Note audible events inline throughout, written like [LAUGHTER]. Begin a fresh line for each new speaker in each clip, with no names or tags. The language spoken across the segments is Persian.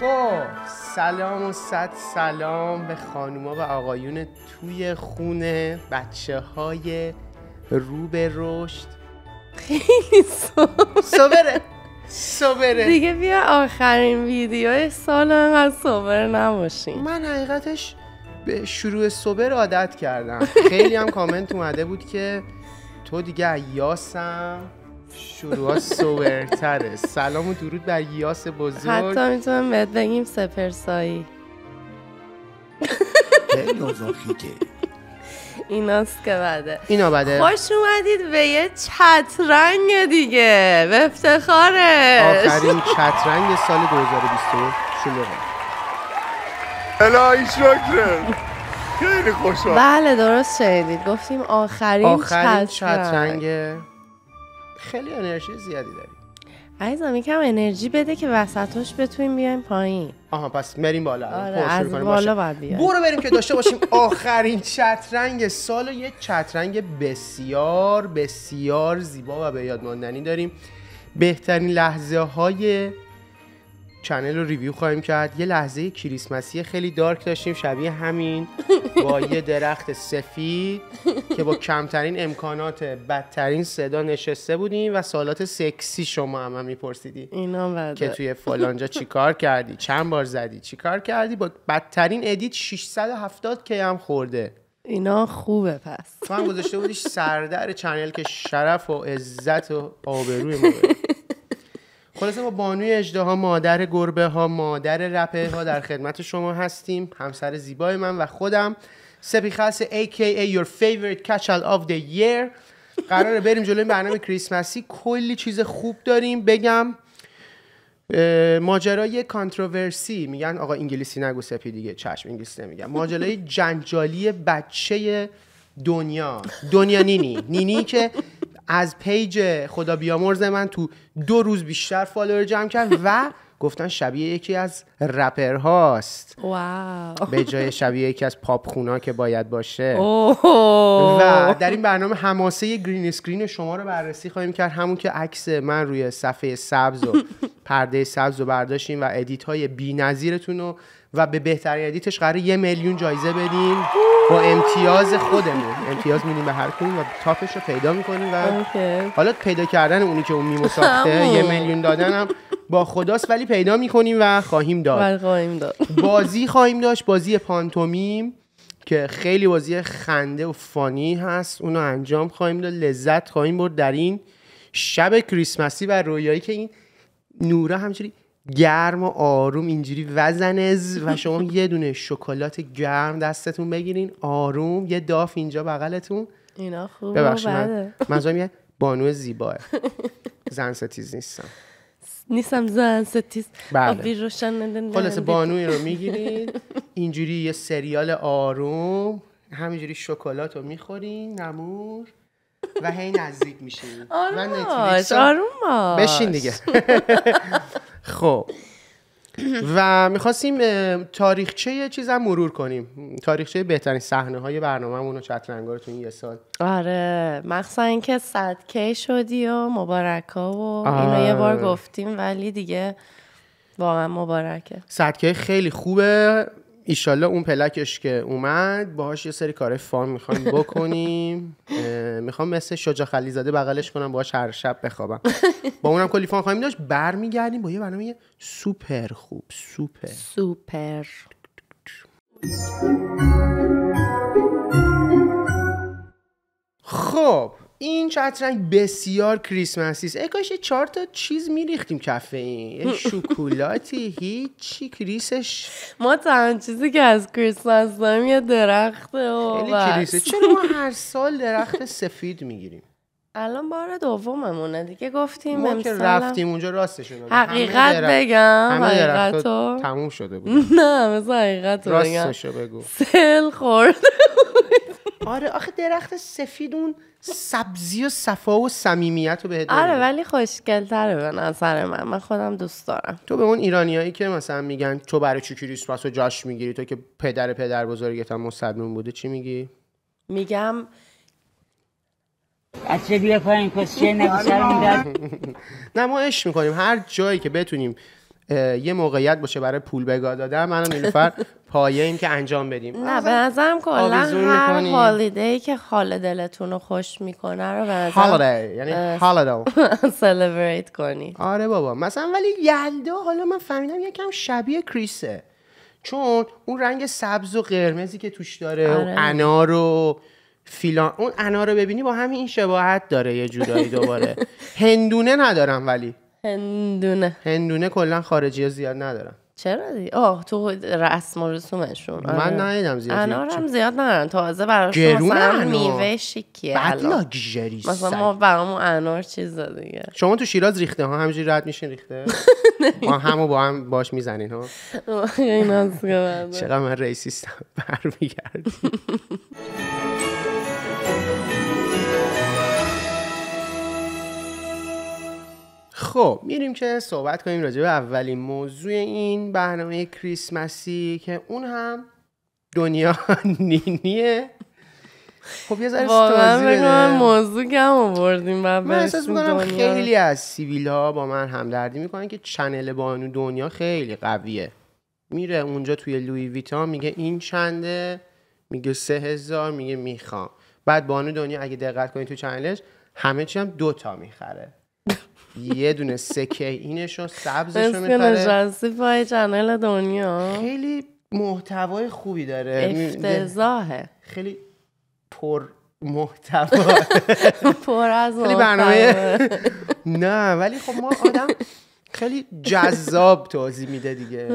خب سلام و صد سلام به خانوما و آقایون توی خونه بچه های رو به رشد.
خیلی
صبره. صبره.
دیگه بیا آخرین ویدیو. سال انقدر صبر نباشیم
من حقیقتش به شروع صبر عادت کردم. خیلی هم [LAUGHS] کامنت اومده بود که تو دیگه یاسم شروع صبرتره سلام و درود بر یاس بزرگ.
حتی می‌تونم بهت بگیم سپرسایی ایناست که بده.
اینا بده.
خوش اومدید به یه چترنگ دیگه. به افتخارش.
آخرین چترنگ سال 2021 شروع
الهی شکرت خیلی خوشحال.
بله درست شنیدید. گفتیم آخرین,
آخرین
چترنگ.
چترنگ خیلی انرژی زیادی داری
عزیزم یکم انرژی بده که وسطاش بتونیم بیایم پایین.
آها پس بریم بالا.
آره
خب،
از. بالا. باید بیایم.
برو بریم که داشته باشیم. [LAUGHS] آخرین چترنگ سال و یه چترنگ بسیار بسیار زیبا و به یاد ماندنی داریم. بهترین لحظه های channel رو review خواهیم کرد. یه لحظه کریسمسی خیلی dark داشتیم شبیه همین با یه درخت سفید که با کمترین امکانات بدترین صدا نشسته بودیم و سوالات سکسی شما هم, هم میپرسیدی.
اینا بده
که توی فلانجا چیکار کردی؟ چند بار زدی؟ چیکار کردی؟ با بدترین ادیت 670 که هم خورده.
اینا خوبه پس.
تو هم گذاشته بودیش سردر چنل که شرف و عزت و آبروی ما. [LAUGHS] خلاصه با بانوی اجده مادر گربه ها مادر رپه ها در خدمت شما هستیم. همسر زیبای من و خودم. سپی خلص AKA your favorite catch of the year. قراره بریم جلوی برنامه کریسمسی. کلی چیز خوب داریم. بگم ماجرای controversy. میگن آقا انگلیسی نگو سپی دیگه. چشم انگلیسی نمیگم. ماجرای جنجالی بچه دنیا. دنیا نینی. نینی که از page خدا بیامرز من تو دو روز بیشتر follower جمع کرد و گفتن شبیه یکی از رپر هاست.
wow.
به جای شبیه یکی از پاپ خونا که باید باشه.
اوه.
و در این برنامه حماسه green screen شما رو بررسی خواهیم کرد. همون که عکس من روی صفحه سبز و [LAUGHS] پرده سبز رو برداشتیم و edit های بی رو و به بهترین edit ش قرار یه میلیون جایزه بدیم با امتیاز خودمون. امتیاز میدیم به هر کدوم و top ش رو پیدا می‌کنیم و. حالا پیدا کردن اونی که اون میمو ساخته. یه میلیون دادن هم با خداست ولی پیدا می‌کنیم و خواهیم داد.
بله خواهیم داد.
بازی خواهیم داشت بازی پانتومیم که خیلی بازی خنده و فانی هست. اونو انجام خواهیم داد لذت خواهیم برد در این شب کریسمسی و رویایی که این نوره همجوری گرم و آروم اینجوری وزنز و شما [LAUGHS] یه دونه شکلات گرم دستتون بگیرین آروم یه داف اینجا بغلتون.
اینا خوبه
ببخشید من
بده
منظورم یه بانو زیباه. [LAUGHS] زن ستیز نیستم.
نیستم زن ستیز.
بله.
روشن
خلاصه بانوی رو می‌گیرید اینجوری یه سریال آروم همینجوری شکلات رو می‌خورین نمور و هی نزدیک میشین. [LAUGHS]
آروم باش آروم باش.
بشین دیگه. خب. و می‌خواستیم تاریخچه یه چیز هم مرور کنیم. تاریخچه بهترین صحنه های برنامه و چترنگا رو تو این یه سال.
آره. مخصوصا اینکه صد کی شدی و مبارک ها و اینا یه بار. گفتیم ولی دیگه واقعا مبارکه.
صد K خیلی خوبه. ایشالله اون پلکش که اومد باهاش یه سری کار fun می‌خوایم بکنیم. می‌خوام مثل شجاع خلیل‌زاده بغلش کنم باهاش هر شب بخوابم. با اونم کلی fun خواهیم داشت برمیگردیم با یه برنامه سوپر خوب super.
super.
خب این چترنگ بسیار کریسمسی است. کاش یه چهار تا چیز میریختیم کفه این [LAUGHS] شکلاتی هیچی کریسش.
ما تنها چیزی که از کریسمس داریم یه درخته و.
کریسه چرا ما هر سال درخت سفید می‌گیریم.
الان بار دوممونه دیگه گفتیم
ما که رفتیم اونجا راستش.
حقیقت بگم حقیقت رو.
تموم شده [LAUGHS] بود
نه مثل حقیقت رو بگم.
راستش بگو.
سل خورد
آره آخه درخت سفید اون سبزی و صفا و صمیمیت رو بهت
آره. ولی خوشگل تره به نظر من. من خودم دوست دارم.
تو به اون ایرانیایی که مثلا میگن تو برای چی کریسمس رو جاش می‌گیری تو که پدر پدر بزرگت هم مسلمون بوده چی میگی؟
میگم
بچه بیا پایین کسچه [LAUGHS]
نه ما عشق می‌کنیم. هر جایی که بتونیم یه موقعیت باشه برای پول بگاه دادن من و نیلوفر پایه ایم که انجام بدیم.
نه به نظرم کلا هر. هالیدی که حال دلتون رو خوش می‌کنه رو به نظرم
هالیدی یعنی هالیدی
سلبریت کنی
آره بابا مثلا ولی یلدا حالا من فهمیدم یکم شبیه کریسه. چون اون رنگ سبز و قرمزی که توش داره
آره.
انار و فیلان اون انار رو ببینی با همین این شباهت داره یه جورایی دوباره. [LAUGHS] هندونه ندارم ولی.
هندونه.
هندونه کلا خارجی ها زیاد ندارم
چرا دی؟ آه تو رسم و رسومشون.
من
آره.
ندیدم زیاد.
انار هم زیاد ندارن. تازه براشون مثلا
انار.
میوه شیکیه
بعد
الان.
لاگژری
مثلا ما برامون انار چیز دیگه.
شما تو شیراز ریخته ها؟ همینجوری رد میشین ریخته؟ [LAUGHS] ما همو با هم باش می‌زنین ها. [LAUGHS] چقدر من ریسیستم. [LAUGHS] برمیگردی خب میریم که صحبت کنیم راجع به اولین موضوع این برنامه کریسمسی که اون هم دنیا [LAUGHS] نینیه خب یه ذره
واقعا. موضوع کم آوردیم
من احساس می‌کنم. خیلی از سیویل ها با من همدردی می‌کنن که چنل بانو دنیا خیلی قویه میره اونجا توی لوی ویتا میگه این چنده میگه سه هزار میگه می‌خوام بعد بانو دنیا اگه دقت کنید تو چنلش همه چی هم دوتا می‌خره یه دونه سکه اینشو سبزشو می‌خره.
نشستی پای چنل دنیا.
خیلی محتوای خوبی داره.
افتضاحه.
خیلی پر محتوا [LAUGHS]
پر از
خیلی برنامه. [LAUGHS] نه ولی خب ما آدم خیلی جذاب توضیح میده دیگه.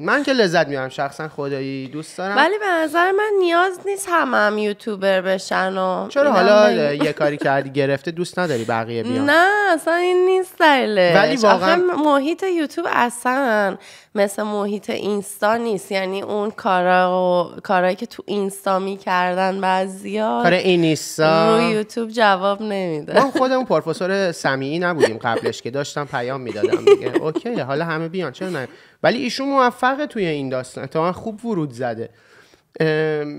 من که لذت می‌برم. شخصا خدایی دوست دارم.
ولی به نظر من نیاز نیست همه هم یوتیوبر بشن و
چرا حالا. یه کاری کردی گرفته دوست نداری بقیه بیان؟
نه اصلا این نیست دلیلش.
ولی واقعا-
محیط یوتیوب اصلا مثل محیط اینستا نیست. یعنی اون کارا و کارهایی که تو اینستا می‌کردن بعضیا
کار این نیستا
روی یوتیوب جواب نمیده.
ما خودمون پروفسور سمیعی نبودیم قبلش که. داشتم پیام می‌دادم. دیگه. okay حالا همه بیان چرا نه؟ ولی ایشون موفقه توی این داستان. اتفاقا خوب ورود زده.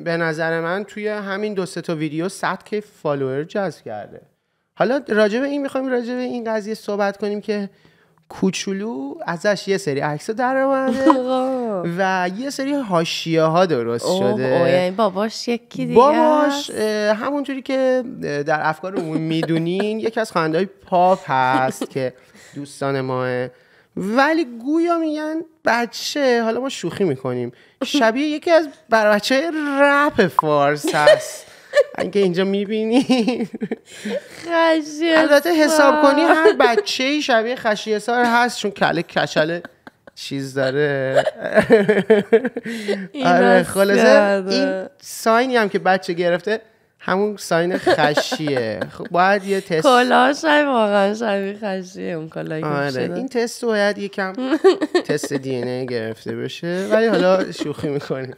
به نظر من توی همین دو سه تا ویدیو 100 K follower جذب کرده. حالا راجع به این می‌خوایم راجع به این قضیه صحبت کنیم که کوچولو ازش یه سری عکس در اومده و یه سری حاشیه ها درست شده.
اوه یعنی باباش یکی دیگه
باباش همونجوری که در افکار عمومی می‌دونین یکی از خواننده های پاپ هست که دوستان ماه ولی گویا میگن بچه حالا ما شوخی می‌کنیم شبیه یکی از بر بچه رپ فارس هست [LAUGHS] اینکه اینجا می‌بینی البته حساب. کنی هر بچه ای شبیه خشی سار هست چون کله کچل چیز داره [LAUGHS] آره خلاصه. این ساینی هم که بچه گرفته همون ساین خشیه. خب باید یه تست
کلاهش هم واقعا شبیه خشیه اون کلاهی
آره. این تست رو باید یکم [LAUGHS] تست دی ای گرفته بشه. ولی حالا شوخی می‌کنیم.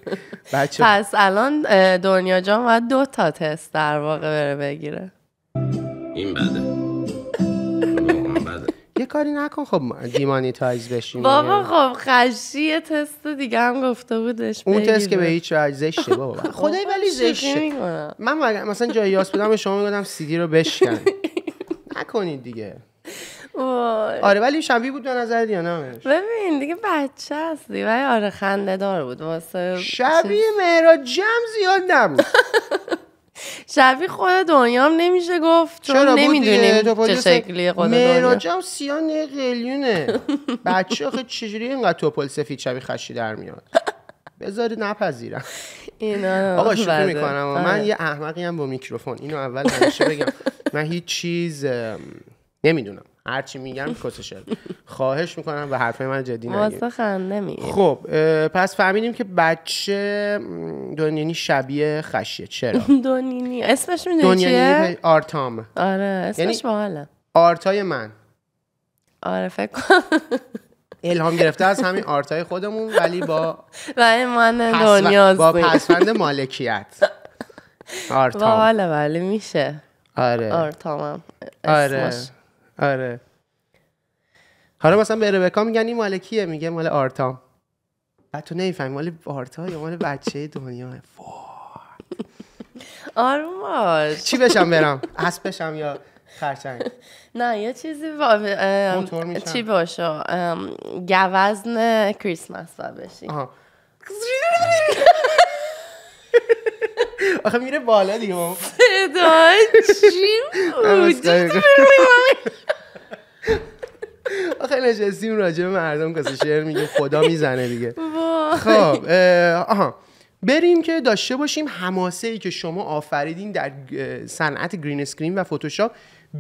بچه
پس الان دنیا جان باید دو تا تست در واقع بره بگیره.
این بده.
یه کاری نکن خب دیمانیتایز بشیم
بابا خب خشی تست دیگه هم گفته بودش
اون تست که به. هیچ وجه زشته بابا. [LAUGHS] خدای ولی زشته. من مثلا جای یاس بودم به شما می‌گفتم سیدی رو بشکن. [LAUGHS] نکنید دیگه.
وای.
آره ولی شبیه بود به نظر یا نه
ببین دیگه بچه هستی ولی آره خنده دار بود واسه
شبیه مهراج جمع زیاد نبود. [LAUGHS]
شبیه خود دنیا هم نمیشه گفت چون؟ نمی‌دونیم چه شکلی خود دنیا
نه قلیونه. [LAUGHS] بچه آخه چجوری اینقدر توپل سفید شبیه خشی در میاد؟ بذارید نپذیرم.
اینا [LAUGHS]
آقا شوخی. می‌کنم.
آره.
من یه احمقی هم با میکروفون. اینو اول همیشه بگم. من هیچ چیز نمی‌دونم. هرچی میگم کسشه خواهش می‌کنم و حرفای من جدی
میگیم
خب پس فهمیدیم که بچه م، دنیانی شبیه خشیه. چرا؟ [LAUGHS]
دونینی اسمش می‌دونی چیه؟
آرتام.
آره اسمش
یعنی-
باحاله.
آرتای من.
آره فکر کنم
الهام گرفته از همین آرتای خودمون ولی با [LAUGHS]
ولی من دنیا
با پسوند [LAUGHS] مالکیت. آرتام.
باحاله ولی میشه.
آره.
آرتامم.
آره. آره. حالا مثلا به ربکا میگن این مال کیه؟ میگه مال آرتام بعد تو نمی‌فهمی مال آرتا یا مال بچه دنیا؟ [LAUGHS]
آروم باش
چی بشم برم؟ اسب بشم یا خرچنگ؟ [LAUGHS]
نه یه چیزی با... چی باشه؟ گوزن کریسمس با بشی. [LAUGHS]
آخه میره بالا دیگه ما
صدای چی [LAUGHS]
آخه نشستیم راجع به مردم کسشعر میگه خدا می‌زنه دیگه. خب آها. بریم که داشته باشیم حماسه ای که شما آفریدین در صنعت green screen و فتوشاپ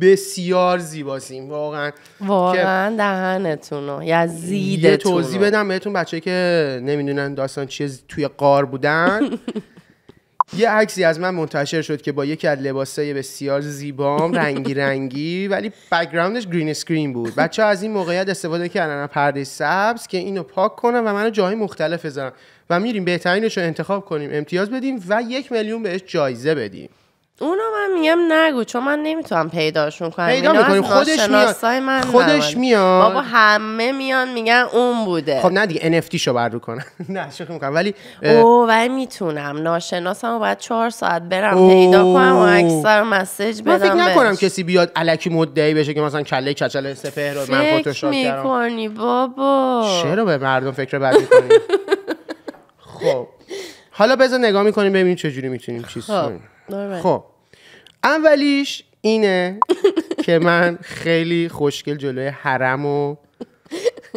بسیار زیباسیم. واقعا
واقعا دهنتونو یا
یه توضیح بدم بهتون بچه که نمی‌دونن داستان چیه توی غار بودن. [LAUGHS] یه عکسی از من منتشر شد که با یکی از لباسای بسیار زیبام رنگی رنگی ولی background ش green screen بود. بچه از این موقعیت استفاده کردن پرده سبز که اینو پاک کنم و منو جای مختلف بذارم. و میریم بهترینش رو انتخاب کنیم امتیاز بدیم و یک میلیون بهش جایزه بدیم.
اونو من میگم نگو چون من نمی‌تونم پیداشون کنم
پیدا می‌کنیم. خودش میاد.
من
خودش. میاد.
بابا همه میان میگن اون بوده
خب نه دیگه NFT شو بر رو کنن [LAUGHS] نه شوخی می‌کنم ولی اه،
او ولی می‌تونم ناشناسم و باید چهار ساعت برم
اوه.
پیدا کنم و اکثر مسیج بدم
من فکر نکنم. کسی بیاد الکی مدعی بشه که مثلا کله کچل سپهر رو من فتوشاپ کردم
می‌کنی بابا
چرا به مردم فکر بد می‌کنیم [LAUGHS] خب حالا بذار نگاه می‌کنیم ببینیم چجوری می‌تونیم چیز
خب
کنیم. خب. اولیش اینه [LAUGHS] که من خیلی خوشگل جلوی حرم و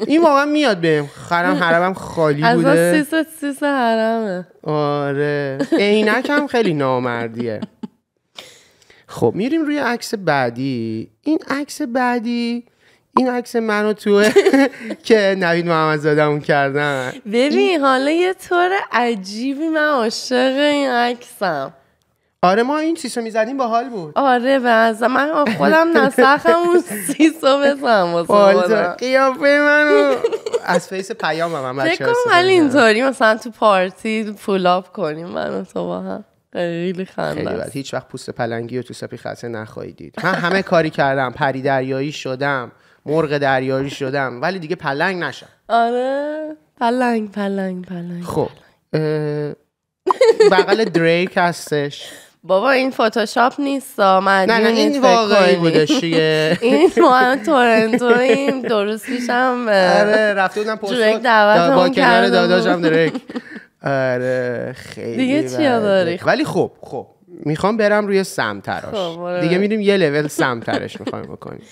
این واقعا میاد بهم خرم حرمم خالی
از
بوده.
سیس سیس حرمه.
آره. عینک هم خیلی نامردیه. خب میریم روی عکس بعدی. این عکس بعدی این عکس منو تو [LAUGHS] که نوید محمدزادمون کردن.
ببین حالا یه طور عجیبی من عاشق این عکسم.
آره ما این چیزو می‌زدیم با حال بود.
آره از من خودم نسخم اون سیسو بزنم واسه.
قیافه منو. از فیس پیام هم بچه
کنم ولی اینطوری مثلا تو پارتی پولاب کنیم من و تو با هم. خیلی خنده
خیلی. هیچ وقت پوست پلنگی رو تو سپی خسته نخواهید دید. من همه کاری کردم. پری دریایی شدم. مرغ دریایی شدم. ولی دیگه پلنگ نشم
آره. پلنگ پلنگ پلنگ.
خب بغل دریک هستش.
بابا این فتوشاپ نیست مدیون
نه نه این واقعی بودش دیگه [LAUGHS]
این ما هم تورنتویم درست پیشم
آره رفته بودم پست با کنار داداشم. دریک آره خیلی
دیگه چیا. داری؟
ولی خب خب می‌خوام برم روی سمتراش
خب،.
دیگه میریم یه لول سمترش می‌خوایم بکنیم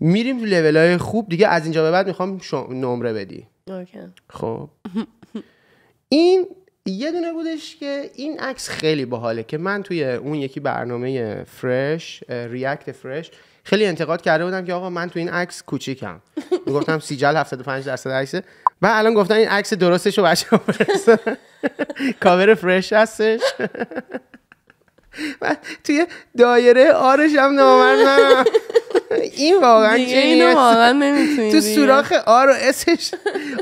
میریم تو لول های خوب دیگه از اینجا به بعد می‌خوام نمره بدی. خب این یه دونه بودش که این عکس خیلی باحاله که من توی اون یکی برنامه فرش ریاکت فرش خیلی انتقاد کرده بودم که آقا من تو این عکس کوچیکم. [LAUGHS] می‌گفتم سیجل 75 درصد عکسه. و الان گفتن این عکس درستش رو بچه کاور فرش هستش. [LAUGHS] و توی دایره آرش هم نامرد منم. این واقعا
دیگه اینو؟ واقعا نمی‌تونی
تو سوراخ آر و اسش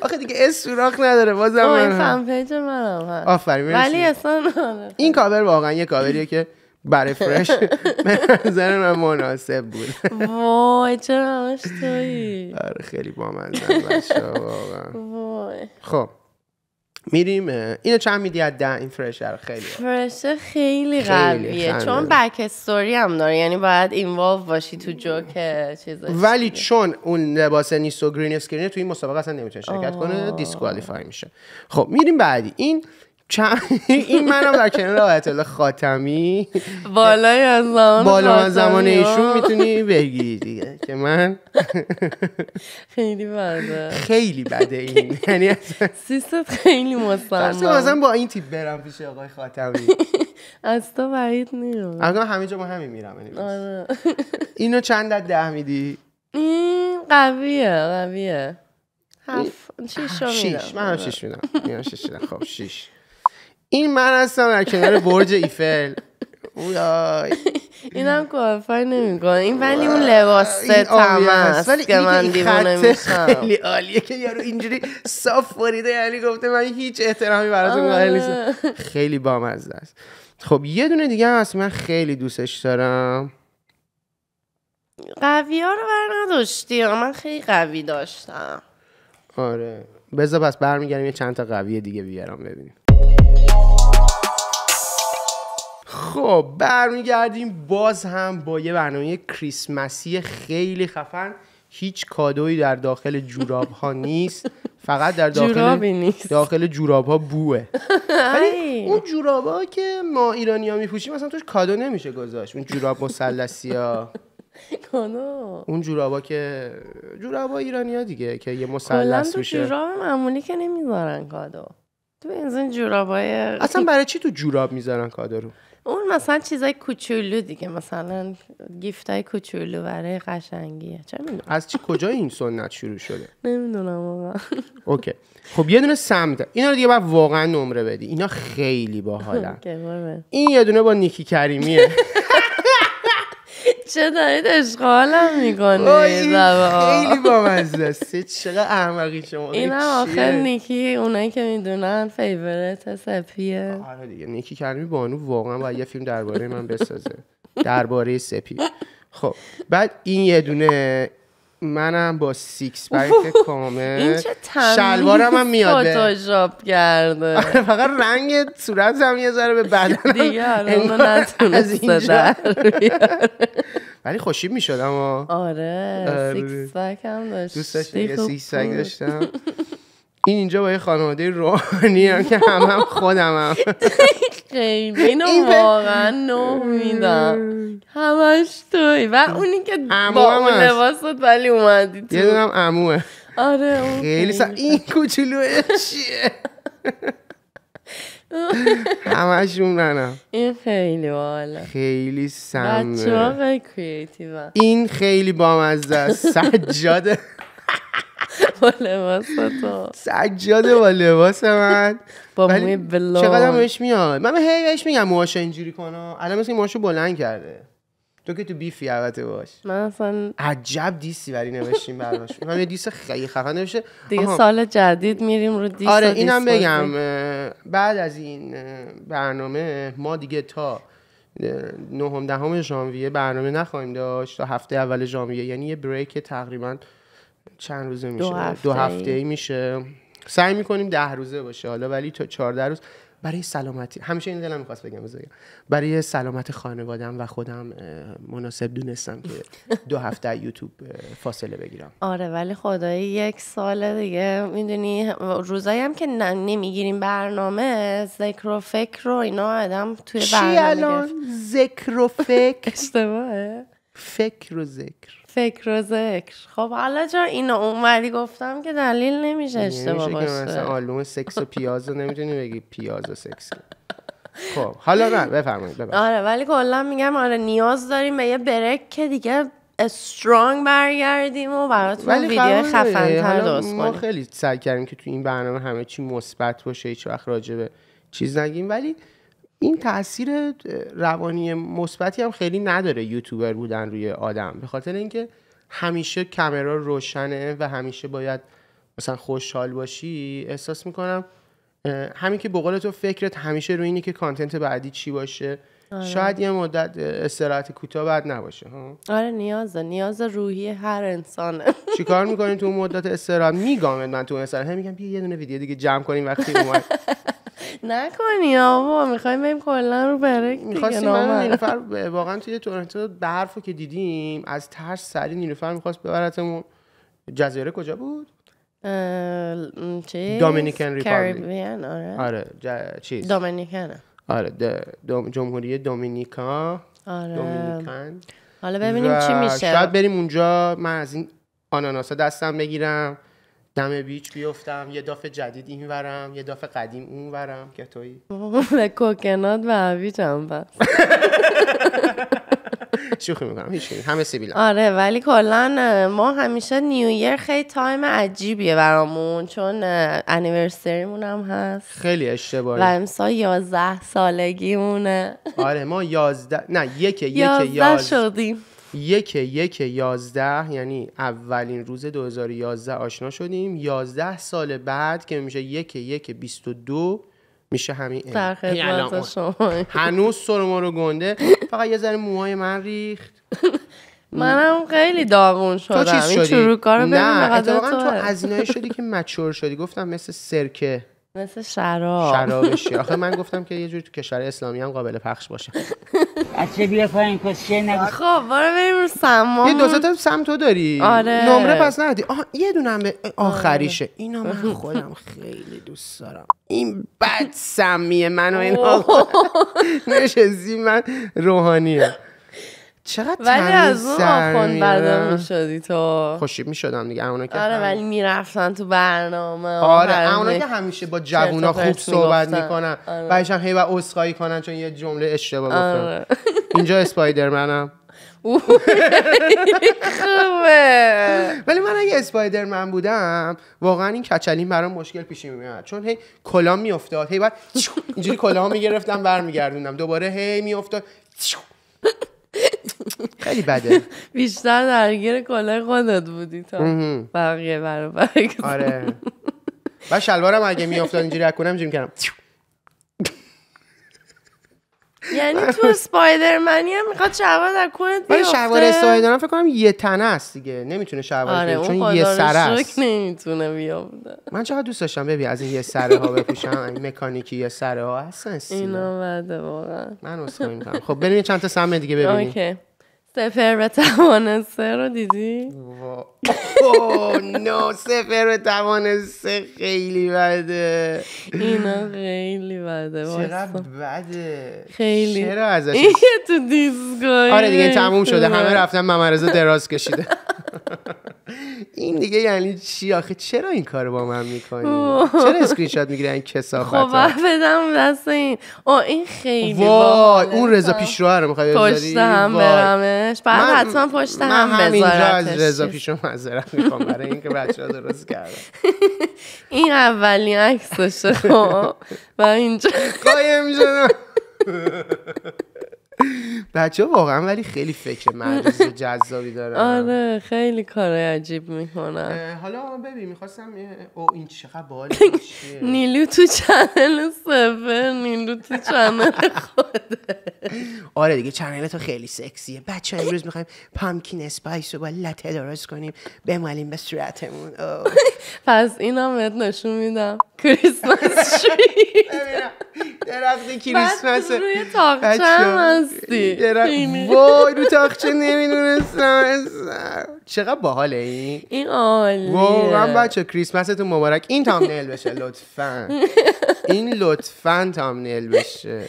آخه دیگه اس سوراخ نداره بازم
این
من.
فن پیج منم هست
آفرین.
ولی اصلا آره.
این کاور واقعا یه کاوریه که برای فرش [LAUGHS] به نظر من مناسب بود
وای چرا همش تویی
آره خیلی بامزه بچه واقعا
وای
خب میریم اینو چند میدی از ده؟ این فرش رو خیلی
فرشه خیلی قویه چون. backstory هم داره یعنی باید involve باشی تو جوک چیزش.
ولی چون اون لباس نیست و green screen ه تو این مسابقه اصلا نمی‌تونه شرکت کنه disqualify میشه. خب میریم بعدی. این [LAUGHS] این منم در کنار آیت الله خاتمی.
بالای از زمان
بالا
خاتمی.
زمان. ایشون می‌تونی بگیری دیگه که من
خیلی بده.
خیلی بده این. [LAUGHS] یعنی اصلا
سیست خیلی
اصلا
مصمم
مثلا با این تیپ برم پیش آقای خاتمی. [LAUGHS]
از تو بعید نیست.
الان همه جا با همین میرم.
آره.
اینو چند از ده میدی؟
این قویه قویه. هفت شیش
شیش من هم شیش میدم. خب شیش این من هستم در کنار برج ایفل. [LAUGHS]
اینم کوالیفای نمی‌کنه. این ولی اون لباس تمه
است.
که من دیوانه میشم. [LAUGHS]
خیلی عالیه که یارو اینجوری صاف بریده یعنی گفته من هیچ احترامی براتون قائل نیستم. خیلی بامزه است. خب یه دونه دیگه هم هست من خیلی دوستش دارم.
قوی ها رو بر نداشتی؟ من خیلی قوی داشتم.
آره. بذار پس برمیگردیم یه چند تا قوی دیگه بیارم ببینیم. خب برمیگردیم باز هم با یه برنامه کریسمسی خیلی خفن. هیچ کادویی در داخل جوراب ها [LAUGHS] نیست. فقط در داخل
نیست.
داخل جوراب ها بوه ولی. [LAUGHS] اون جوراب ها که ما ایرانی ها میپوشیم مثلا توش کادو نمیشه گذاشت. اون جوراب مثلثی ها [LAUGHS] اون جورابا که جورابا ایرانی ها دیگه که یه
کلا
مثلث
تو
میشه.
جوراب معمولی که نمی‌ذارن کادو. تو این جورابای
اصلا برای چی تو جوراب می‌ذارن کادو رو؟
اون مثلا چیزای کوچولو دیگه مثلا gift ای کوچولو برای قشنگیه. چه می‌دونم.
از چی کجا این سنت شروع شده؟
نمی‌دونم واقعا
اوکی. خب یه دونه سمت. اینا رو دیگه باید واقعا نمره بدی. اینا خیلی باحالن. این یه دونه با نیکی کریمیه. [LAUGHS]
چه دارید اشغالم
این خیلی بامزه است. چقدر احمقی شما.
این هم؟ آخر نیکی اونایی که می‌دونن favorite سپیه.
آره دیگه نیکی کریمی بانو واقعا باید یه فیلم درباره من بسازه. درباره سپی. خب بعد این یه دونه منم با six pack کامل.
این چه
شلوارم هم میاد
فتوشاپ کرده.
آره، فقط رنگ صورت هم یه ذره به بدن
دیگه
انگار از
نتونسته
اینجا. ولی خوشتیپ می‌شد اما
آره
آره.
six pack هم داشت
دوست داشتم یه six pack داشتم. [LAUGHS] این اینجا با یه خانواده روحانی هم که هم هم خودم هم.
خیلی. اینو
این
واقعا نه میدم همش توی. و اونی که با اون. لباست ولی اومدی
یه
تو
دونم عموه
آره اون
خیلی سا... این کوچولوه چیه؟ همشون منم
این خیلی باله
خیلی
بچه ها
سمه
خیلی کریتیو
این خیلی بامزه سجاده.
با لباس تو.
سجاده با لباس من.
با موی بلند
چقدر بهش میاد؟ من هی بهش میگم موهاشو اینجوری کنه الان مثل موهاشو بلند کرده. تو که تو بیفی البته باش.
من اصلا
عجب دیسی ولی نوشتیم براش. من یه دیس خیلی خفن نوشته.
دیگه
آها.
سال جدید میریم رو دیس
آره اینم. بگم بعد از این برنامه ما دیگه تا نهم دهم ژانویه برنامه نخواهیم داشت. تا هفته اول ژانویه یعنی یه بریک تقریبا چند روزه میشه؟
هفته‌ای.
دو هفته ای میشه. سعی می‌کنیم ده روزه باشه. حالا ولی تا 14 روز برای سلامتی همیشه این دلم می‌خواست بگم بذار بگم. برای سلامت خانوادم و خودم مناسب دونستم که دو هفته یوتیوب فاصله بگیرم.
آره ولی خدایی یک سال دیگه. می‌دونی روزایی هم که نمی‌گیریم برنامه ذکر و فکر رو اینا آدم توی
چی
برنامه
الان
گرفت.
ذکر و فکر [LAUGHS]
اشتباهه.
فکر و ذکر.
فکر و ذکر. خب حالا چرا اینو اونوری گفتم که دلیل نمیشه اشتباه
نمیشه که مثلا
باشه
آلبوم سکس و پیاز رو نمی‌تونی بگی پیاز و سکس. خب حالا نه بفرمایید
آره ولی کلا میگم آره نیاز داریم به یه بریک که دیگه استرانگ برگردیم و براتون ویدیو
قبول داری.
خفن تر
حالا
درست
ما
کنیم.
خیلی سعی کردیم که تو این برنامه همه چی مثبت باشه هیچ وقت راجع به چیز نگیم. ولی این تاثیر روانی مثبتی هم خیلی نداره یوتیوبر بودن روی آدم. به خاطر اینکه همیشه کامرا روشنه و همیشه باید مثلا خوشحال باشی احساس می‌کنم همین که بقول تو فکرت همیشه روی اینه که کانتنت بعدی چی باشه. شاید یه مدت استراحت کوتاه بعد نباشه ها؟
آره نیازه نیاز روحی هر انسانه. [LAUGHS]
چیکار می‌کنین تو اون مدت استراحت؟ میگم من تو اون استراحت میگم بیا یه دونه ویدیو دیگه جمع کنیم وقتی اومد. [LAUGHS]
نکنی آبا می‌خوایم بریم کلا رو دیگه
می‌خواستیم من. نیلوفر واقعا توی تورنتو برف رو که دیدیم از ترس سری نیلوفر می‌خواست ببرتمون. جزیره کجا بود؟
چیز؟
Republic.
کریبیان آره.
آره ج... چیز؟
دومینیکنه
آره دوم- جمهوری دومینیکا
آره.
دومینیکن
حالا ببینیم چی میشه.
شاید بریم اونجا من از این آناناسا دستم بگیرم. دم beach بیفتم یه داف جدید این ورم یه داف قدیم اون ورم که تویی
به coconut و هویج هم بس. [LAUGHS]
شوخی می‌کنم هیچ همه سیبیلم
آره ولی کلا ما همیشه New Year خیلی time عجیبیه برامون چون anniversary مون هم هست.
خیلی
و
اشتباهی
امسال 11 سالگیمونه.
آره ما یازده نه یک یک
11
یاز
شدیم.
یک یک یازده یعنی اولین روز 2011 آشنا شدیم. یازده سال بعد که میشه یک یک بیست و دو میشه همین.
شما.
هنوز سر ما رو گنده. فقط یه ذره موهای من ریخت.
منم خیلی داغون
تو
شدم.
چیز
این
شدی؟
چروکا رو ببین
نه اتفاقا تو. از اینایی شدی که مچور شدی. گفتم مثل سرکه.
مثل شراب.
شرابشه آخه من گفتم که یه جوری تو کشور اسلامی هم قابل پخش باشه.
بچه بیا پایین کسچه نگو.
خب برو بریم رو سما
یه دو تا سم تو داری.
آره.
نمره پس ندی آه یه دونم به آخریشه. اینو من [LAUGHS] خودم خیلی دوست دارم. این بد سمیه من و این آقا [LAUGHS] نشستی من روحانیه. چقدر
ولی از اون
میاره.
بده می‌شدی تو.
خوشیب می‌شدم دیگه اونا که
آره ولی می‌رفتن تو برنامه
آره اونا
می-
که همیشه با جوونا خوب صحبت. می‌کنن
آره.
بعدش هم هی و کنن چون یه جمله اشتباه گفتم
آره.
اینجا اسپایدرمنم.
خوبه.
ولی من اگه اسپایدرمن بودم واقعا این کچلین برام مشکل پیش میاد چون هی کلام میافتاد هی بعد اینجوری کلام می‌گرفتم برمیگردوندم. دوباره هی میافتاد. خیلی بده. [LAUGHS]
بیشتر درگیر کلاه خودت بودی تا بقیه برای بقیه
آره. و شلوارم اگه میافتاد اینجوری کنم اینجوری می‌کردم
یعنی تو اسپایدرمنی هم می‌خواد شلوار در
ولی
بیفته.
شلوار اسپایدرمن فکر کنم یه تنه است دیگه. نمی‌تونه شلوار
آره
چون یه
رو
است.
نمی‌تونه بیفته.
من چقدر دوست داشتم ببین از این یه سره ها بپوشم این مکانیکی یه سره ها. هستن.
اینا بده واقعا.
من اصخایی می‌کنم خب بریم یه چند تا سم دیگه ببینیم.
اوکی. سفر به توانسته رو دیدی؟
اوه نو سفر به توانسته خیلی بده.
اینا خیلی بده
چقدر. بده.
خیلی.
چرا ازش؟
که تو دیسکوی
آره دیگه تموم شده. همه رفتن ممرزه دراز کشیده. این دیگه یعنی چی آخه؟ چرا این کارو با من می‌کنی؟ چرا اسکرین شات می‌گیری؟ این کسافت
خب بدم دست این. او این خیلی
وای. اون رضا پیشرو رو می‌خوای
پشت هم برمش بعد
من-
حتما پشت
من
هم
همینجا از رضا پیشرو معذرت می‌خوام برای اینکه بچه ها درست کردم [LAUGHS]
این اولین عکسشه. خب [LAUGHS] و اینجا
قایم شدم [LAUGHS] بچه واقعا ولی خیلی فکر مجازی جذابی دارن.
آره خیلی کار عجیب می‌کنن.
حالا ببین می‌خواستم او این چقدر باحال چیه؟ [LAUGHS]
نیلو تو چنل سفر نیلو تو چنل
آره دیگه channel تو خیلی سکسیه. بچه امروز می‌خوایم pumpkin spice رو با latte درست کنیم بمالیم به صورتمون. [LAUGHS]
پس اینم بهت نشون میدم. کریسمس [LAUGHS]
ببینم. درخت کریسمس.
روی تاقچه هم هستی.
وای رو تاقچه نمی‌دونستم. چقدر باحاله این
این عالیه.
واقعا بچه کریسمستون مبارک. این thumbnail بشه لطفا. این لطفا تامنیل بشه.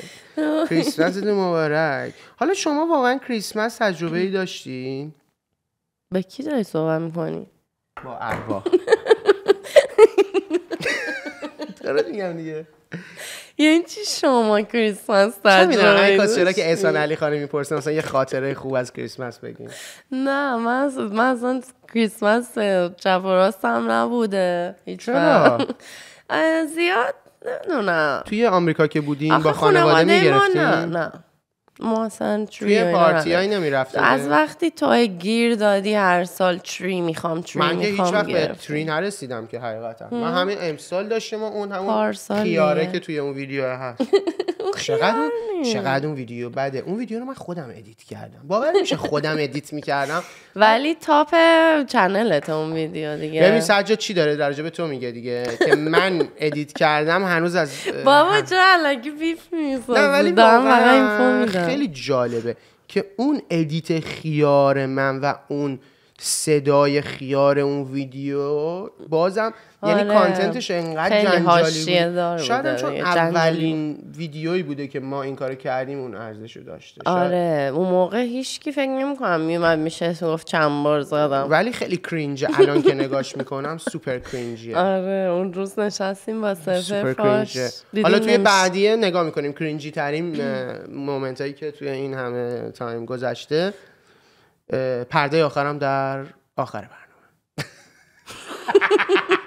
کریسمستون مبارک. حالا شما واقعا کریسمس تجربه ای داشتین
به کی داری صحبت می‌کنی؟
با ارواح. [LAUGHS] دارت میگم دیگه؟
یعنی چی شما کریسمس تجربه
چرا؟ که احسان علی خانه می‌پرسه مثلا یه خاطره خوب از کریسمس بگیم.
نه من من اصلا کریسمس چپ و راستم نبوده
چرا؟ [LAUGHS]
زیاد نمی‌دونم.
توی آمریکا که بودین با خانواده
ما نه نه. ما اصلا tree
توی پارتی. هایی نمی‌رفتین
از وقتی تو گیر دادی هر سال tree می‌خوام tree
من هیچ وقت به tree نرسیدم که حقیقتا. من همین امسال داشتم و اون همون. خیاره که توی اون ویدیو هست. [LAUGHS] چقدر اون چقدر اون ویدیو بده. اون ویدیو رو من خودم edit کردم. باور میشه خودم edit می‌کردم.
ولی top channel ت اون ویدیو دیگه.
ببین سجاد چی داره در به تو میگه دیگه؟ که من edit کردم هنوز از
بابا چرا الکی beef می‌سازی؟
نه ولی
میدم
خیلی جالبه که اون edit خیار من و اون صدای خیار اون ویدیو بازم یعنی
آره.
content ش
انقدر
جنجالی بود. شاید چون اولین ویدیویی بوده که ما این کارو کردیم اون ارزشو داشته. شاید.
آره اون موقع هیچکی فکر نمی‌کنم میومد میشه گفت چند بار زدم.
ولی خیلی cringe ه الان که نگاش می‌کنم super cringy ه
آره اون روز نشستیم با سفر
سوپر حالا توی. بعدیه نگاه می‌کنیم cringy ترین moment هایی که توی این همه time گذشته. پرده آخرم در آخر برنامه. [LAUGHS]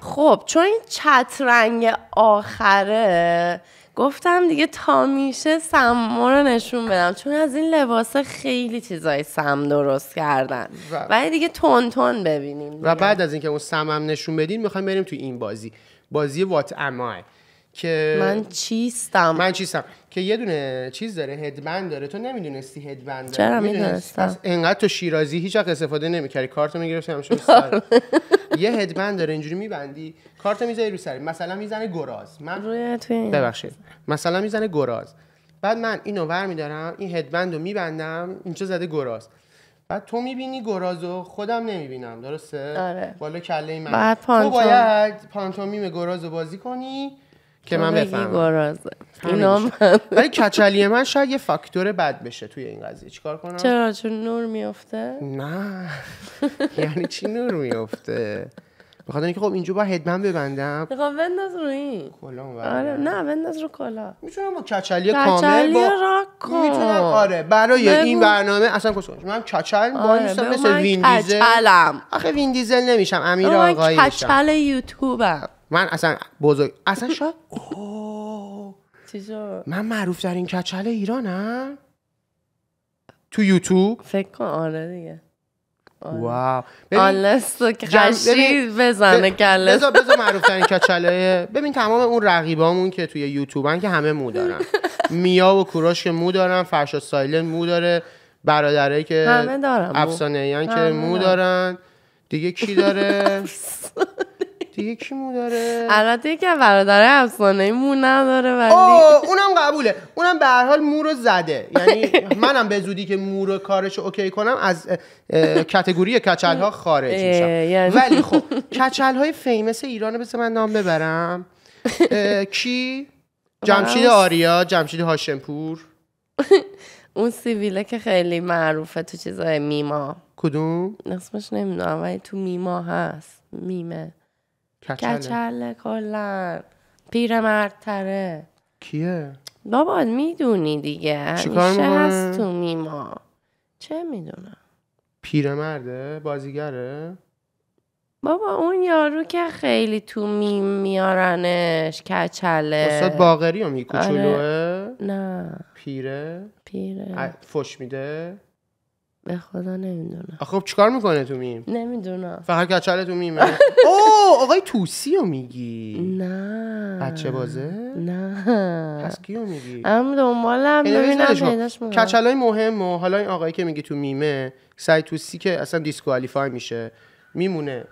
خب چون این چت رنگ آخره گفتم دیگه تا میشه سما رو نشون بدم. چون از این لباسه خیلی چیزای سم درست کردن.
و-
ولی دیگه تون تون ببینیم
و بعد از اینکه اون سمم نشون بدین می‌خوایم بریم تو این بازی. بازی وات امای که
من چیستم؟
من چیستم. که یه دونه چیز داره هدبند داره. تو نمی‌دونستی هدبند داره.
چرا؟ می‌دونستم؟
انقدر تو شیرازی هیچ وقت استفاده نمی‌کردی. کارتو می‌گرفتی همیشه رو
آره.
سر یه هدبند داره اینجوری میبندی کارتو می‌ذاری رو سری مثلا می‌زنه گراز. من
روی.
ببخشید. مثلا می‌زنه گراز. بعد من اینو ور میدارم این هدبند رو میبندم اینجا زده گراز. بعد تو می‌بینی گرازو خودم نمی‌بینم. درسته؟
آره.
بالا کله من.
بعد
تو
پانتوم.
باید پانتومیم گرازو بازی کنی. که من بفهمم.
اینا. من
ولی کچلی من شاید یه فاکتور بد بشه توی این قضیه. چیکار کنم؟
چرا؟ چون نور میفته
نه. یعنی چی نور میفته بخاطر اینکه خب اینجا با هدبند ببندم.
می‌خوام بنداز رو این. آره نه بنداز رو کلا.
می‌تونم با کچلی کامل با. می‌تونم آره برای. این برنامه اصلا کسوش من کچل با
آره
مثل وین دیزل. آخه وین دیزل نمیشم امیر آقایی میشم
کچل یوتیوبم.
من اصلا بزرگ اصلا شاید اوه من معروف ترین کچل ایرانم. تو یوتیوب.
فکر کن آره دیگه.
واو. ببین
آنلس تو که بزنه کله
بذار بذار معروف ترین کچله ببین تمام اون رقیبامون که توی یوتیوبن که همه مو دارن. میا و کوروش که مو دارن فرشا سایلن مو داره برادرایی که
همه دارن.
افسانه که
همه
مو.
دارن.
دیگه کی داره؟ [LAUGHS] دیگه کی مو داره.
البته یکی از برادرای افسانه مو نداره ولی
اونم قبوله. اونم به هر حال مو رو زده. یعنی [LAUGHS] منم به زودی که مو رو کارش okay کنم از category کچل ها خارج میشم.
یعنی-
ولی خب کچل های famous ایران بس من نام ببرم. کی؟ جمشید. آریا جمشید هاشمپور. [LAUGHS]
اون سیبیله که خیلی معروفه تو چیزای میما.
کدوم؟
اسمش نمی‌دونم ولی تو میما هست. میمه.
کچله.
کلا. پیرمرد تره
کیه؟
بابا می‌دونی دیگه.
چیکار؟
هست تو میما. چه می‌دونم.
پیرمرده؟ بازیگره؟
بابا اون یارو که خیلی تو میم میارنش کچله.
استاد باقری هم میگی
آره. نه.
پیره؟
پیره.
فش میده؟
به خدا نمی‌دونم.
خب چیکار می‌کنه تو میم؟
نمی‌دونم.
فقط کچل تو میمه. [LAUGHS] اوه آقای توسی رو میگی؟
نه.
بچه بازه؟
نه.
پس کیو میگی؟
هم دنبالم ببینم پیداش می‌کنم.
کچل های مهم و حالا این آقایی که میگی تو میمه سعی توسی که اصلا دیسکوالیفای میشه. میمونه.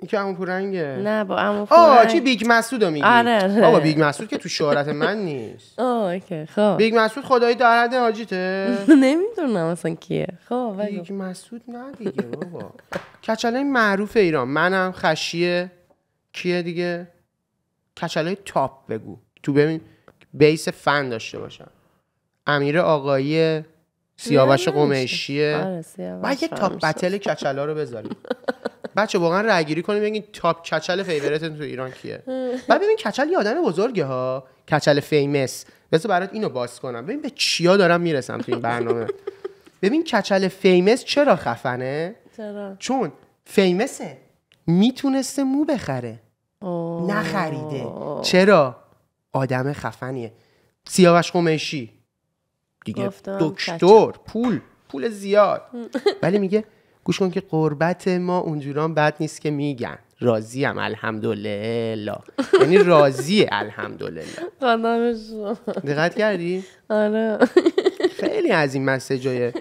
این که همون پورنگه
نه با امو
آه چی بیگ مسعود رو میگی؟
آره، آره.
بابا بیگ مسعود که تو شهرت من نیست. [LAUGHS]
آه اوکی خب.
بیگ مسعود خدایی در حد حاجیته [LAUGHS]
نمی‌دونم اصلا کیه. خب
بیگ مسعود نه دیگه بابا. کچلای معروف ایران. منم خشیه. کیه دیگه؟ کچلای top بگو. تو ببین base fan داشته باشن امیر آقایی سیاوش قمیشیه.
آره سیاوش
یه
top.
battle کچلا رو بذاریم. [LAUGHS] بچه واقعا رای گیری کنیم بگین top کچل favorite تون تو ایران کیه؟ بعد ببین کچل یه آدم بزرگه ها. کچل famous بذار برات اینو باز کنم. ببین به چیا دارم می‌رسم تو این برنامه. ببین کچل famous چرا خفنه؟
چرا؟
چون فیمسه می‌تونسته مو بخره. نخریده. چرا؟ آدم خفنیه. سیاوش قمیشی دیگه دکتر. پول. پول زیاد. ولی میگه گوش کن که قربت ما اونجوران بد نیست که میگن. راضیم الحمدلله. یعنی راضیه الحمدلله. دقت کردی؟
آره.
خیلی از این مسیجای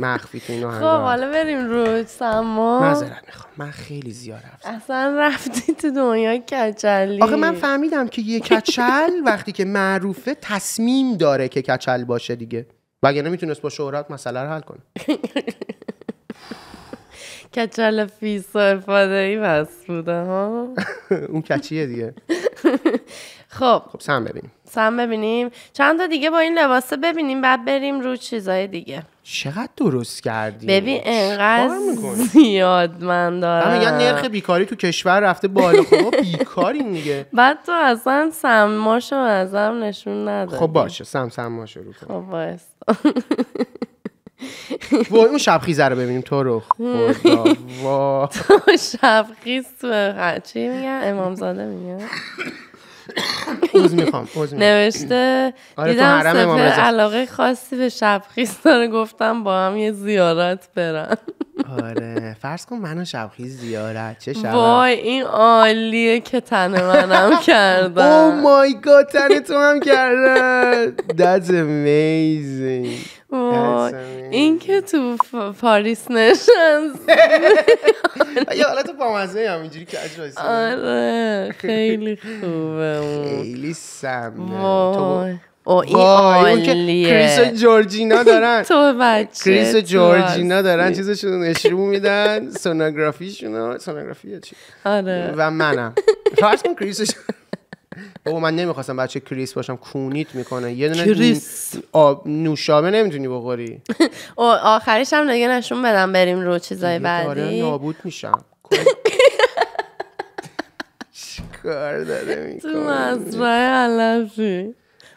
مخفی تو اینو
خب حالا بریم رو سما
معذرت می‌خوام. من خیلی زیاد رفتم.
اصلا رفتی تو دنیای کچلی.
آخه من فهمیدم که یه کچل وقتی که معروفه تصمیم داره که کچل باشه دیگه. وگرنه می‌تونست با شهرت مسئله رو حل کنه. [LAUGHS]
کچل فیس و افاده ای بس بوده ها؟ [LAUGHS]
اون کچیه دیگه. [LAUGHS]
خب.
خب سم ببینیم.
سم ببینیم. چند تا دیگه با این لباسه ببینیم بعد بریم رو چیزای دیگه.
چقدر درست کردی؟
ببین انقدر؟ زیاد من دارم
هم میگن نرخ بیکاری تو کشور رفته بالا. خب ما بیکاریم دیگه [LAUGHS]
بعد تو اصلا سماشو ازم نشون ندادی
خب باشه. سم سم ما شروع کن.
خب باعث
وای اون شب خیزه رو ببینیم تو رو خدا. [LAUGHS] وای.
شب خیز تو چی میگن؟ امامزاده میگن.
عوض می‌خوام
نوشته
آره،
دیدم سپر
رضا.
علاقه خاصی به شب خیز داره گفتم با هم یه زیارت برن.
آره فرض کن منو شبخیز زیارت چه شب
وای این عالیه که تن منم
او
کردم
مای گاد تن تو هم کردن. That's amazing.
این که تو پاریس نشست. [LAUGHS]
یه حالت بامزه هم اینجوری که اجرایسی
آره خیلی خوبه.
خیلی تو
وای. او این
کریس و جورجینا دارن. [LAUGHS]
تو بچه
کریس و جورجینا دارن. چیزشون نشون میدن. سونوگرافیشون سونوگرافی چی؟
آره.
و منم. فرض کن کریس [LAUGHS] بابا من نمی‌خواستم بچه کریس باشم کونیت می‌کنه. یه دونه
کریس.
آب نوشابه نمی‌تونی بخوری. [LAUGHS]
او آخریش هم دیگه نشون بدم بریم رو چیزای
آره
بعدی.
نابود میشم [LAUGHS] چیکار داره
تو
می‌کنه
مزرعه علفی.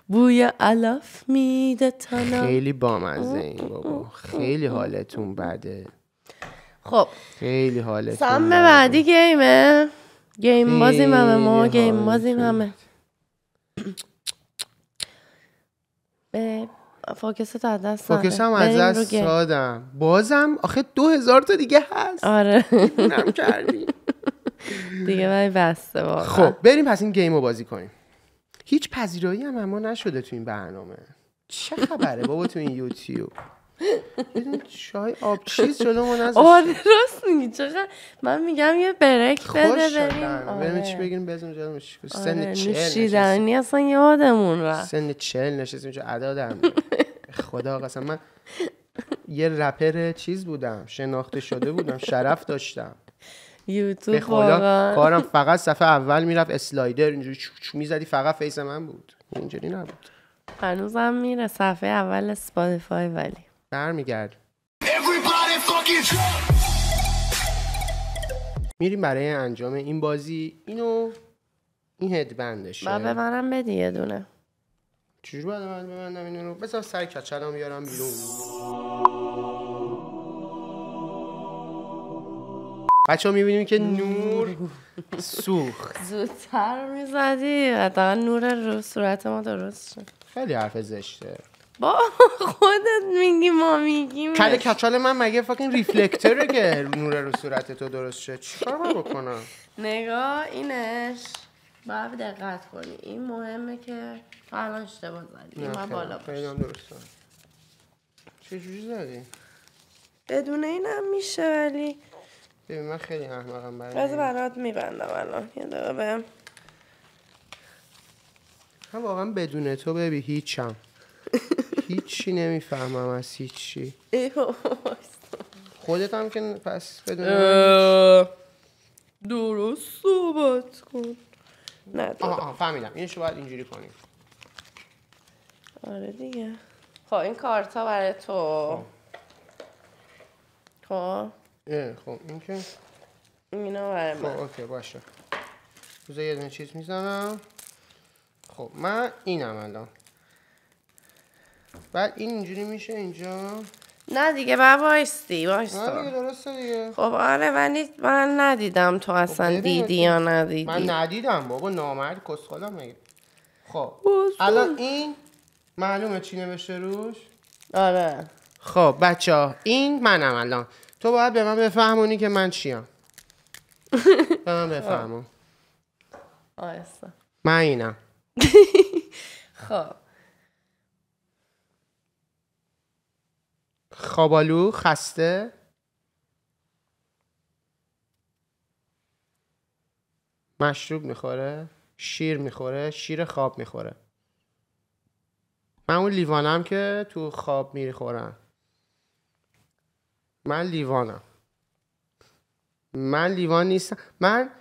بوی علف میده تنم.
خیلی بامزه این بابا. خیلی حالتون بده.
خب.
خیلی حالتون
سم. بعدی game ه. game بازیم همه ما game بازیم. همه. [CLEARS THROAT] به focus تو از دست.
focus هم از دست. دادم. بازم آخه دو هزار تا دیگه هست.
آره.
کردی. [LAUGHS]
دیگه ولی بسته واقعا.
خب بریم پس این گیم رو بازی کنیم. هیچ پذیرایی هم اما نشده تو این برنامه. چه خبره بابا تو این یوتیوب؟ چای آب چیز جلو ما نذاشته.
آره راست میگی چقدر من میگم یه برک بده بریم.
بریم چی. بگیریم بزنیم جلو سن.
نوشیدنی اصلا یادمون رفت
سن چل نشستیم چه می‌آره. خدا قسم من یه رپر چیز بودم شناخته شده بودم شرف داشتم به
یوتیوب
خدا کارم فقط صفحه اول می‌رفت slider اینجوری می‌زدی فقط face من بود اینجوری نبود
هنوزم میره صفحه اول Spotify ولی
برمیگرد! میریم برای انجام این بازی. اینو این headband شه
بعد به منم بدی یه دونه.
چجوری باید من ببندم اینو رو بذار سر کچلم بیارم بیرون. بچه ها می‌بینیم که نور سوخت.
زودتر می‌زدی. حداقل نور رو صورت ما درست شد.
خیلی حرف زشته.
با [LAUGHS] خودت میگی ما میگیم.
کل کچل من مگه فاکین ریفلکتره که نور رو صورت تو درست شه؟ چیکار من بکنم؟
نگاه اینش. باید دقت کنی. این مهمه که الان اشتباه زدی. این بالا
هم درسته چجوری زدی؟
بدون اینم میشه ولی
ببین من خیلی احمقم برای
بذار
این.
برات میبندم الان. یه دقیقه بهم
من واقعا بدون تو ببی هیچم. [LAUGHS] هیچی نمی‌فهمم از هیچی. خودت هم که پس بدون
درست صحبت کن. نه
آها
درست.
آها فهمیدم. اینشو باید اینجوری کنیم.
آره دیگه. خب این کارتا برای تو. خب.
اه، خب این که
اینا برای
خب
من.
اوکی باشه. بذار یه دونه چیز می‌زنم. خب من اینم الان. بعد این اینجوری میشه اینجا.
نه دیگه بعد وایستی
نه دیگه
وایستا
درسته دیگه.
خب آره ولی من ندیدم تو اصلا
ببین
دیدی
اصلا.
یا ندیدی.
من ندیدم بابا نامرد کسخالم مگه. خب. الان این معلومه چی نوشته روش؟
آره.
خب بچه ها این منم الان. تو باید به من بفهمونی که من چیم. [LAUGHS] به من بفهمون.
آیستا
من اینم. [LAUGHS]
خب.
خوابالو خسته. مشروب می‌خوره شیر می‌خوره شیر خواب می‌خوره. من اون لیوانم که تو خواب می‌خورم. من لیوانم. من لیوان نیستم. من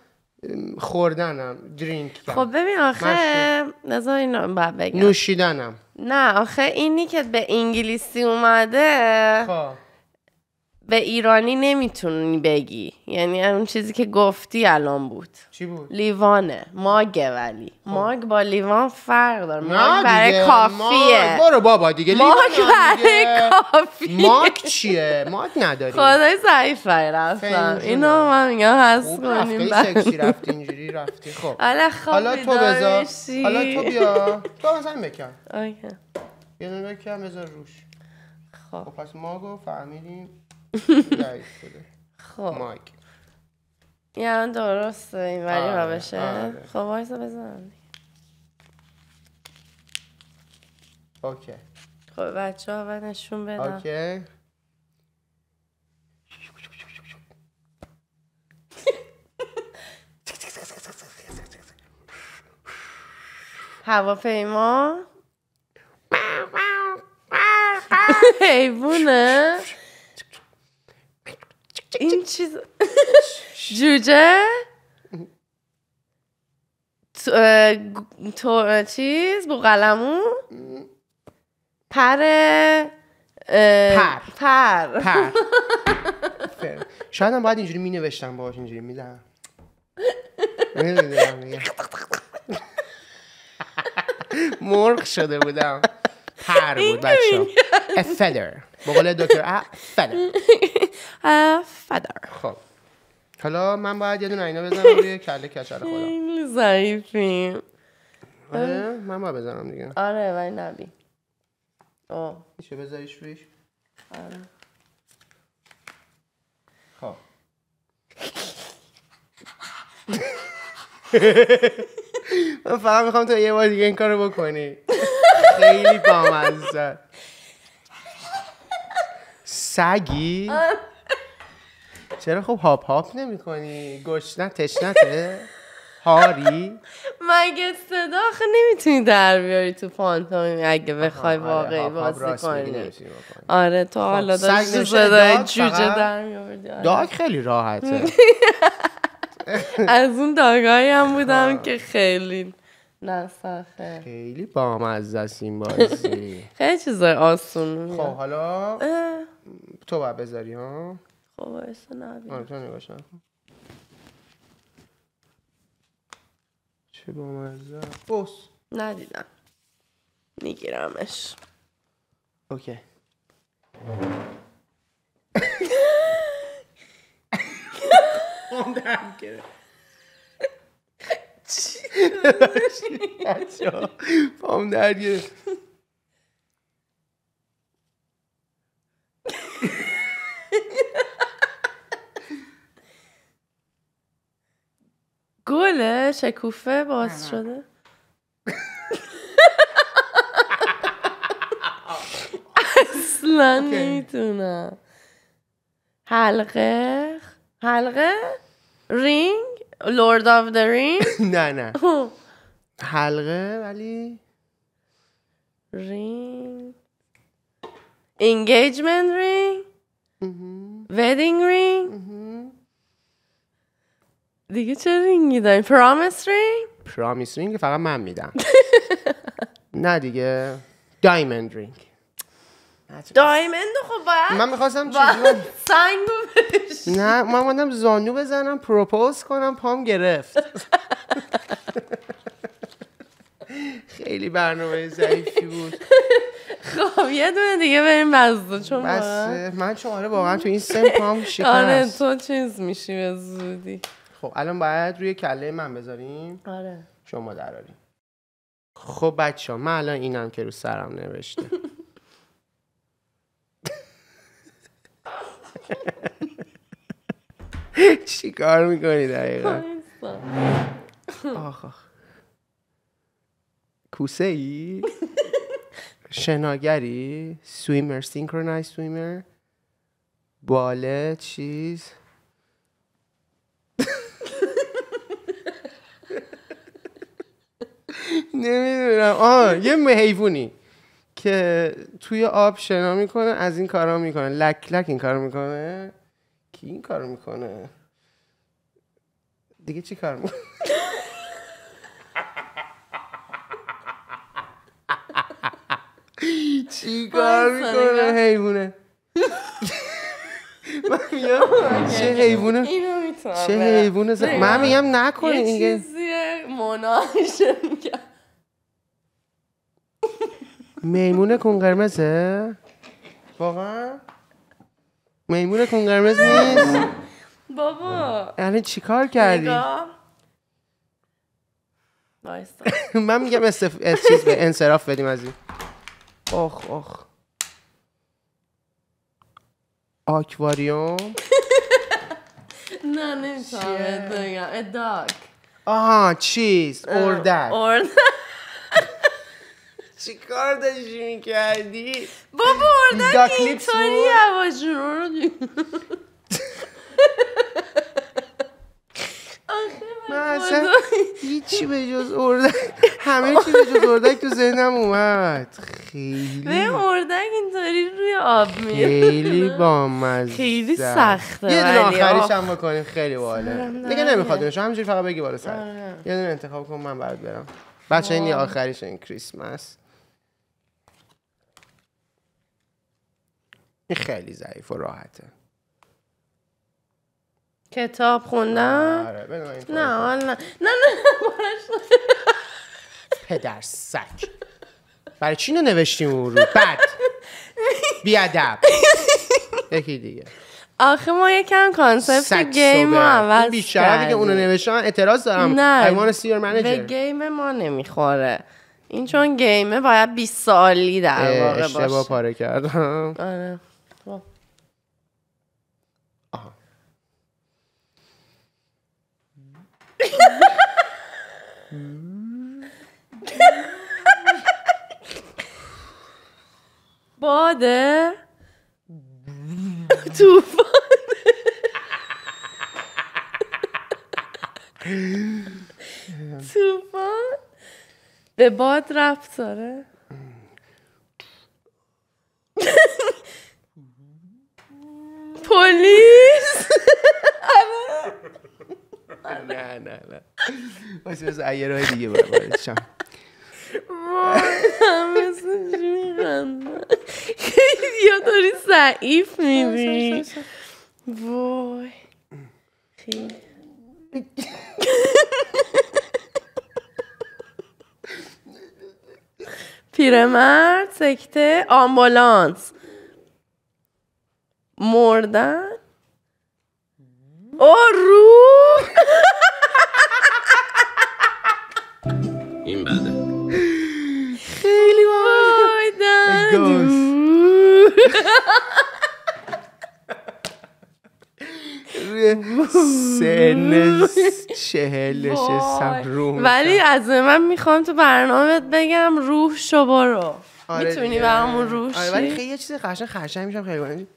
خوردنم درینک
خب ببین آخه نظر اینو باید بگم.
نوشیدنم.
نه آخه اینی که به انگلیسی اومده
خب.
به ایرانی نمی‌تونی بگی. یعنی اون چیزی که گفتی الان بود.
چی بود؟
لیوانه. ماگه ولی. ماگ با لیوان فرق داره.
خب.
ماگ برای کافیه.
ماگ. برو بابا دیگه.
ماگ برای. کافیه.
ماگ چیه؟ ماگ نداری
خدای ضعیف رفتم. اینو من میگم هست
خوب
کنیم.
رفته سکسی رفتی اینجوری رفتی. خب.
حالا خب
حالا تو بذار. حالا تو بیا. تو مثلا بکن.
okay.
یه دونه بکن بذار روش.
خب.
خب پس ماگو فهمیدیم. [LAUGHS]
خب.
mic
یعنی درسته این ولی ها بشه
آره.
خب وایسا بزنم
okay.
خب بچه ها باید نشون بدم.
okay.
هواپیما؟ [LAUGHS] [LAUGHS] حیوونه چیز [LAUGHS] جوجه تو, چیز بوقلمون پر
پر.
پر
پر. [LAUGHS] شاید هم باید اینجوری می نوشتم باهاش اینجوری میدم نمی‌دونم دیگه. مرغ شده بودم پر بود [LAUGHS] بچه feather. به قول دکتر
اه، فدر [LAUGHS]
خب. حالا من باید یه دونه اینا بزنم روی کله کچل خودم.
ضعیفیم
آره من باید بزنم دیگه.
آره ولی نبی آه.
میشه بذاریش رویش؟
آره.
خب. [LAUGHS] من فقط می‌خوام تو یه بار دیگه این کارو بکنی. خیلی بامزه. سگی؟ چرا خب هاپ هاپ نمی کنی؟ گشنت تشنته هاری؟
مگه صدا آخه نمی‌تونی در بیاری تو پانتومیم اگه بخوای واقعی
آره، هاپ
بازی کنی. آره تو حالا
سگ
داشتی صدای جوجه؟ در میوردی آره.
داگ خیلی راحته. [LAUGHS]
از اون داگایی هم بودم که خیلی نسخه
خیلی بامزه است این بازی. [LAUGHS]
خیلی چیزای آسون
خب حالا تو باید بذاری ها؟
خب وایسا نبی
آره تو نگاش چه بامزه بوس
ندیدم. میگیرمش.
اوکی. [LAUGHS] پام درد گرفت. پام گرفت
گله شکوفه باز شده. اصلا نمی‌تونم حلقه حلقه ring. Lord of the Ring [LAUGHS]
نه نه. [LAUGHS] حلقه ولی
ring engagement ring wedding ring دیگه چه رینگی داریم؟ promise ring
promise ring فقط من میدم. [LAUGHS] نه دیگه. diamond ring
diamond خب باید.
من می‌خواستم
باید
چیزی
سنگ
نه من اومدم زانو بزنم propose کنم پام گرفت. خیلی برنامه ضعیفی بود.
خب یه دونه دیگه بریم بزده چون
بس من چون آره واقعا تو این سن پام [LAUGHS]
آره
شکست
تو چیز میشی به زودی.
خب الان باید روی کله من بذاریم.
آره.
شما دراریم خب بچه ها من الان اینم که رو سرم نوشته. [LAUGHS] [LAUGHS] چی کار می‌کنی دقیقا؟ آخ کوسه ای شناگری؟ سویمر سینکرونایز سویمر؟ باله چیز؟ [LAUGHS] نمی‌دونم. آه یه حیوانی. که توی آب شنا می‌کنه از این کارا می‌کنه. لک لک این کارو می‌کنه. کی این کارو می‌کنه؟ دیگه چی کار می‌کنه؟ چی کار می‌کنه؟
نگاه.
حیوونه. من میگم چه
می‌تونم
چه
نگاه.
من میگم نکنه
یه
دیگه
چیزی مناشه میگم.
میمون کون قرمزه واقعا؟ میمون کون قرمز نیست؟
بابا.
یعنی چیکار کردی. [LAUGHS] من میگم استف... اس- چیز به انصراف بدیم از این. اخ اخ آکواریوم؟ [LAUGHS]
نه نمی‌تونم بگم. اداک
آها چیز. اردک.
اردک.
چی کار داشتی می‌کردی؟
بابا اردک
داکلیپس
اینطوری دی- آخه
من اصلا. هیچی به جز اردک همه چی به جز اردک تو ذهنم اومد. خیلی
به اردک اینطوری روی آب میره
خیلی بامزه.
خیلی سخته
یه دونه آخریش. هم بکنیم خیلی باله دیگه نمی‌خواد اونش همینجوری فقط بگی بالا سر.
آره.
یه دونه انتخاب کن من برات برم. بچه این آخریش این کریسمس. خیلی ضعیف و راحته.
کتاب خوندم؟
آره
نه نه. نه نه
پدر سگ. برای چی نوشتیم اون رو؟ بد. بیادب. یکی دیگه.
آخه ما یکم کانسپت گیم رو. عوض
بیشتر که اونو. نوشتن اعتراض دارم.
نه
wanna see your
به گیم ما نمی‌خوره. این چون گیمه باید 20 سالی در واقع
اشتباه
باشه.
پاره کردم.
آره. باده توفان. توفان. به باد رفت داره [LAUGHS] پلیس. [LAUGHS] [LAUGHS]
نه نه نه. واسه بس یه راه دیگه
می‌خندن. خیلی یا داری ضعیف می‌بینی. وای. خیلی. پیرمرد سکته آمبولانس. مردن.
سن چهل نشستم روم
ولی از من می‌خوام تو برنامه بگم روح شو برو
آره
می‌تونی. برامون روح
آره ولی
شی؟
خیلی یه چیز قشنگ خرشنگ میشم خیلی باید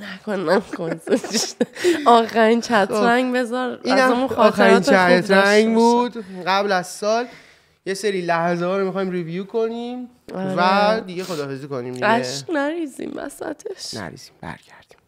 نکن نکن. [LAUGHS] آخرین چترنگ بذار.
این
از اون
آخرین
خاطرات خوب
چند
داشته
رنگ
باش.
بود. قبل از سال یه سری لحظه ها رو می‌خوایم ریویو کنیم و
آره.
دیگه خداحافظی کنیم دیگه.
اشک نریزیم وسطش.
نریزیم برگردیم.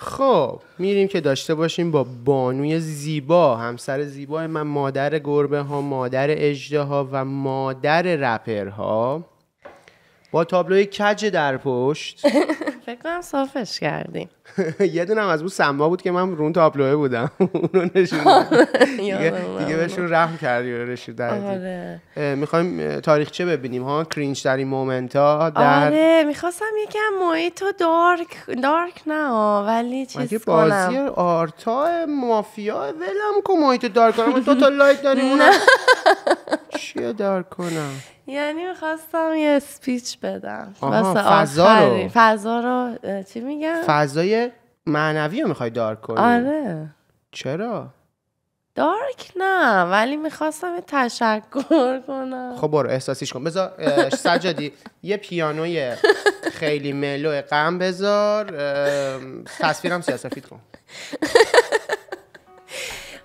خب میریم که داشته باشیم با بانوی زیبا همسر زیبای من مادر گربه ها مادر اجده ها و مادر رپرها. با تابلوی کج در پشت. [LAUGHS]
فکر کنم صافش کردیم. [LAUGHS]
یه دونه از اون سما بود که من رون تابلوه بودم. [LAUGHS] اونو نشون. [LAUGHS] دیگه, بهشون رحم کردی و دادی
آره.
می‌خوایم تاریخچه ببینیم ها؟ کرینج ترین مومنت ها در
آره می‌خواستم یکم محیط دارک دارک نه ولی چیز
بازی
کنم.
آرتا مافیا؟ ولم کن محیط دار کنم. دو تا لایک داریم چیه دار کنم؟
یعنی می‌خواستم یه اسپیچ بدم.
فضا رو.
فضا رو چی میگم
فضای معنوی رو می‌خوای دار کنی.
آره.
چرا؟
دارک نه ولی می‌خواستم یه تشکر کنم.
خب برو احساسیش کن. بذار سجادی یه پیانوی خیلی ملو غم بذار. تصویرم سیاسفید کن. [LAUGHS]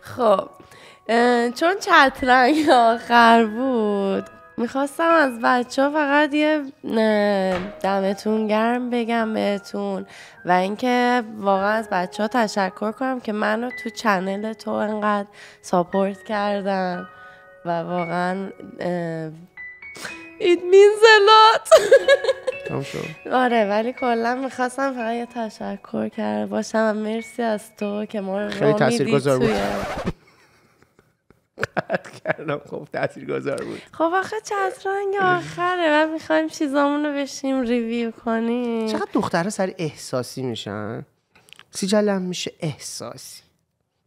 خب. چون چترنگ آخر بود می‌خواستم از بچه ها فقط یه دمتون گرم بگم بهتون و اینکه واقعا از بچه ها تشکر کنم که منو تو چنل تو انقدر ساپورت کردن و واقعا lot.
تمام شد.
آره ولی کلا می‌خواستم فقط یه تشکر کرده باشم. و مرسی از تو که ما رو
خیلی تاثیرگذار بود.
توی-
کردم. خب تاثیرگذار بود.
خب آخه چترنگ آخره. و می‌خوایم چیزامون رو بشیم ریویو کنیم.
چقدر دخترها سر احساسی میشن؟ سیجلم میشه احساسی.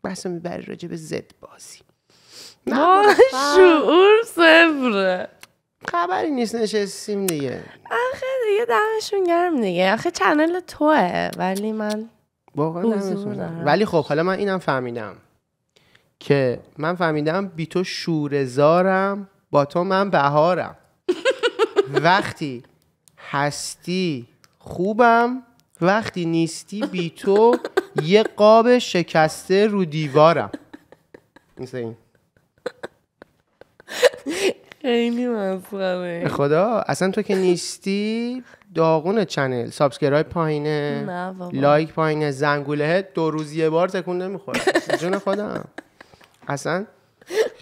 بحث می‌بری راجع به زد بازی.
ما [LAUGHS] شعور صفره.
خبری نیست نشستیم دیگه.
آخه دیگه دمشون گرم دیگه. آخه چنل توه ولی من
واقعا. ولی خب حالا من اینم فهمیدم. که من فهمیدم بی تو شورزارم با تو من بهارم. [LAUGHS] وقتی هستی خوبم وقتی نیستی بی تو یه قاب شکسته رو دیوارم. مثل این.
خیلی مسخره.
خدا اصلا تو که نیستی داغون channel. subscribe پایینه. like پایینه زنگوله دو روز یه بار تکون نمی‌خوره. جون خودم. اصلا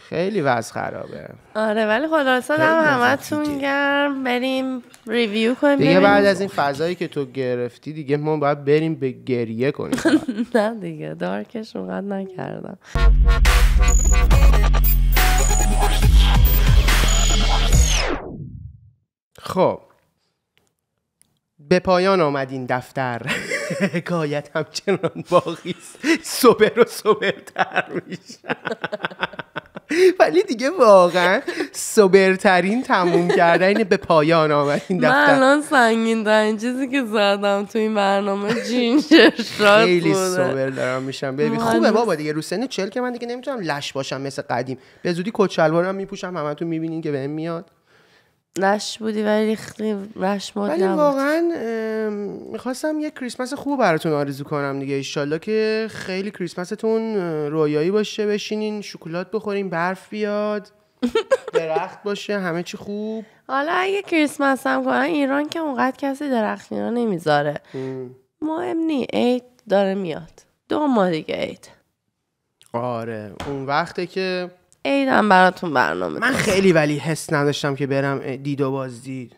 خیلی وضع خرابه.
آره ولی دم
لذت
همتون. گرم. بریم ریویو کنیم
دیگه. بعد از این فضایی که تو گرفتی دیگه ما باید بریم به گریه کنیم. [LAUGHS]
نه دیگه دارکش اونقدر نکردم.
خب. به پایان آمد این دفتر. حکایت همچنان باقی است. صبر و صبرتر میشه. ولی دیگه واقعا صبرترین تموم کردن به پایان آمد این
من
دفتر.
الان سنگین ترین چیزی که زدم تو این برنامه جینجر شات
خیلی صبر دارم میشم. ببین. خوبه بابا دیگه. رو سن چل که من دیگه نمی‌تونم لش باشم مثل قدیم. به زودی کت شلوارم میپوشم همتون می‌بینین که بهم میاد.
لش بودی ولی ریختی رش مد
ولی
نبود.
واقعا می‌خواستم یه کریسمس خوب براتون آرزو کنم دیگه ایشالله که خیلی کریسمستون رویایی باشه بشینین شکلات بخورین برف بیاد [LAUGHS] درخت باشه همه چی خوب.
حالا اگه کریسمس هم کنن ایران که اونقدر کسی درختینا نمی‌ذاره. مهم نی عید داره میاد. دو ماه دیگه عید.
آره اون وقته که
عید هم براتون برنامه
من خیلی ولی حس نداشتم که برم دید و بازدید.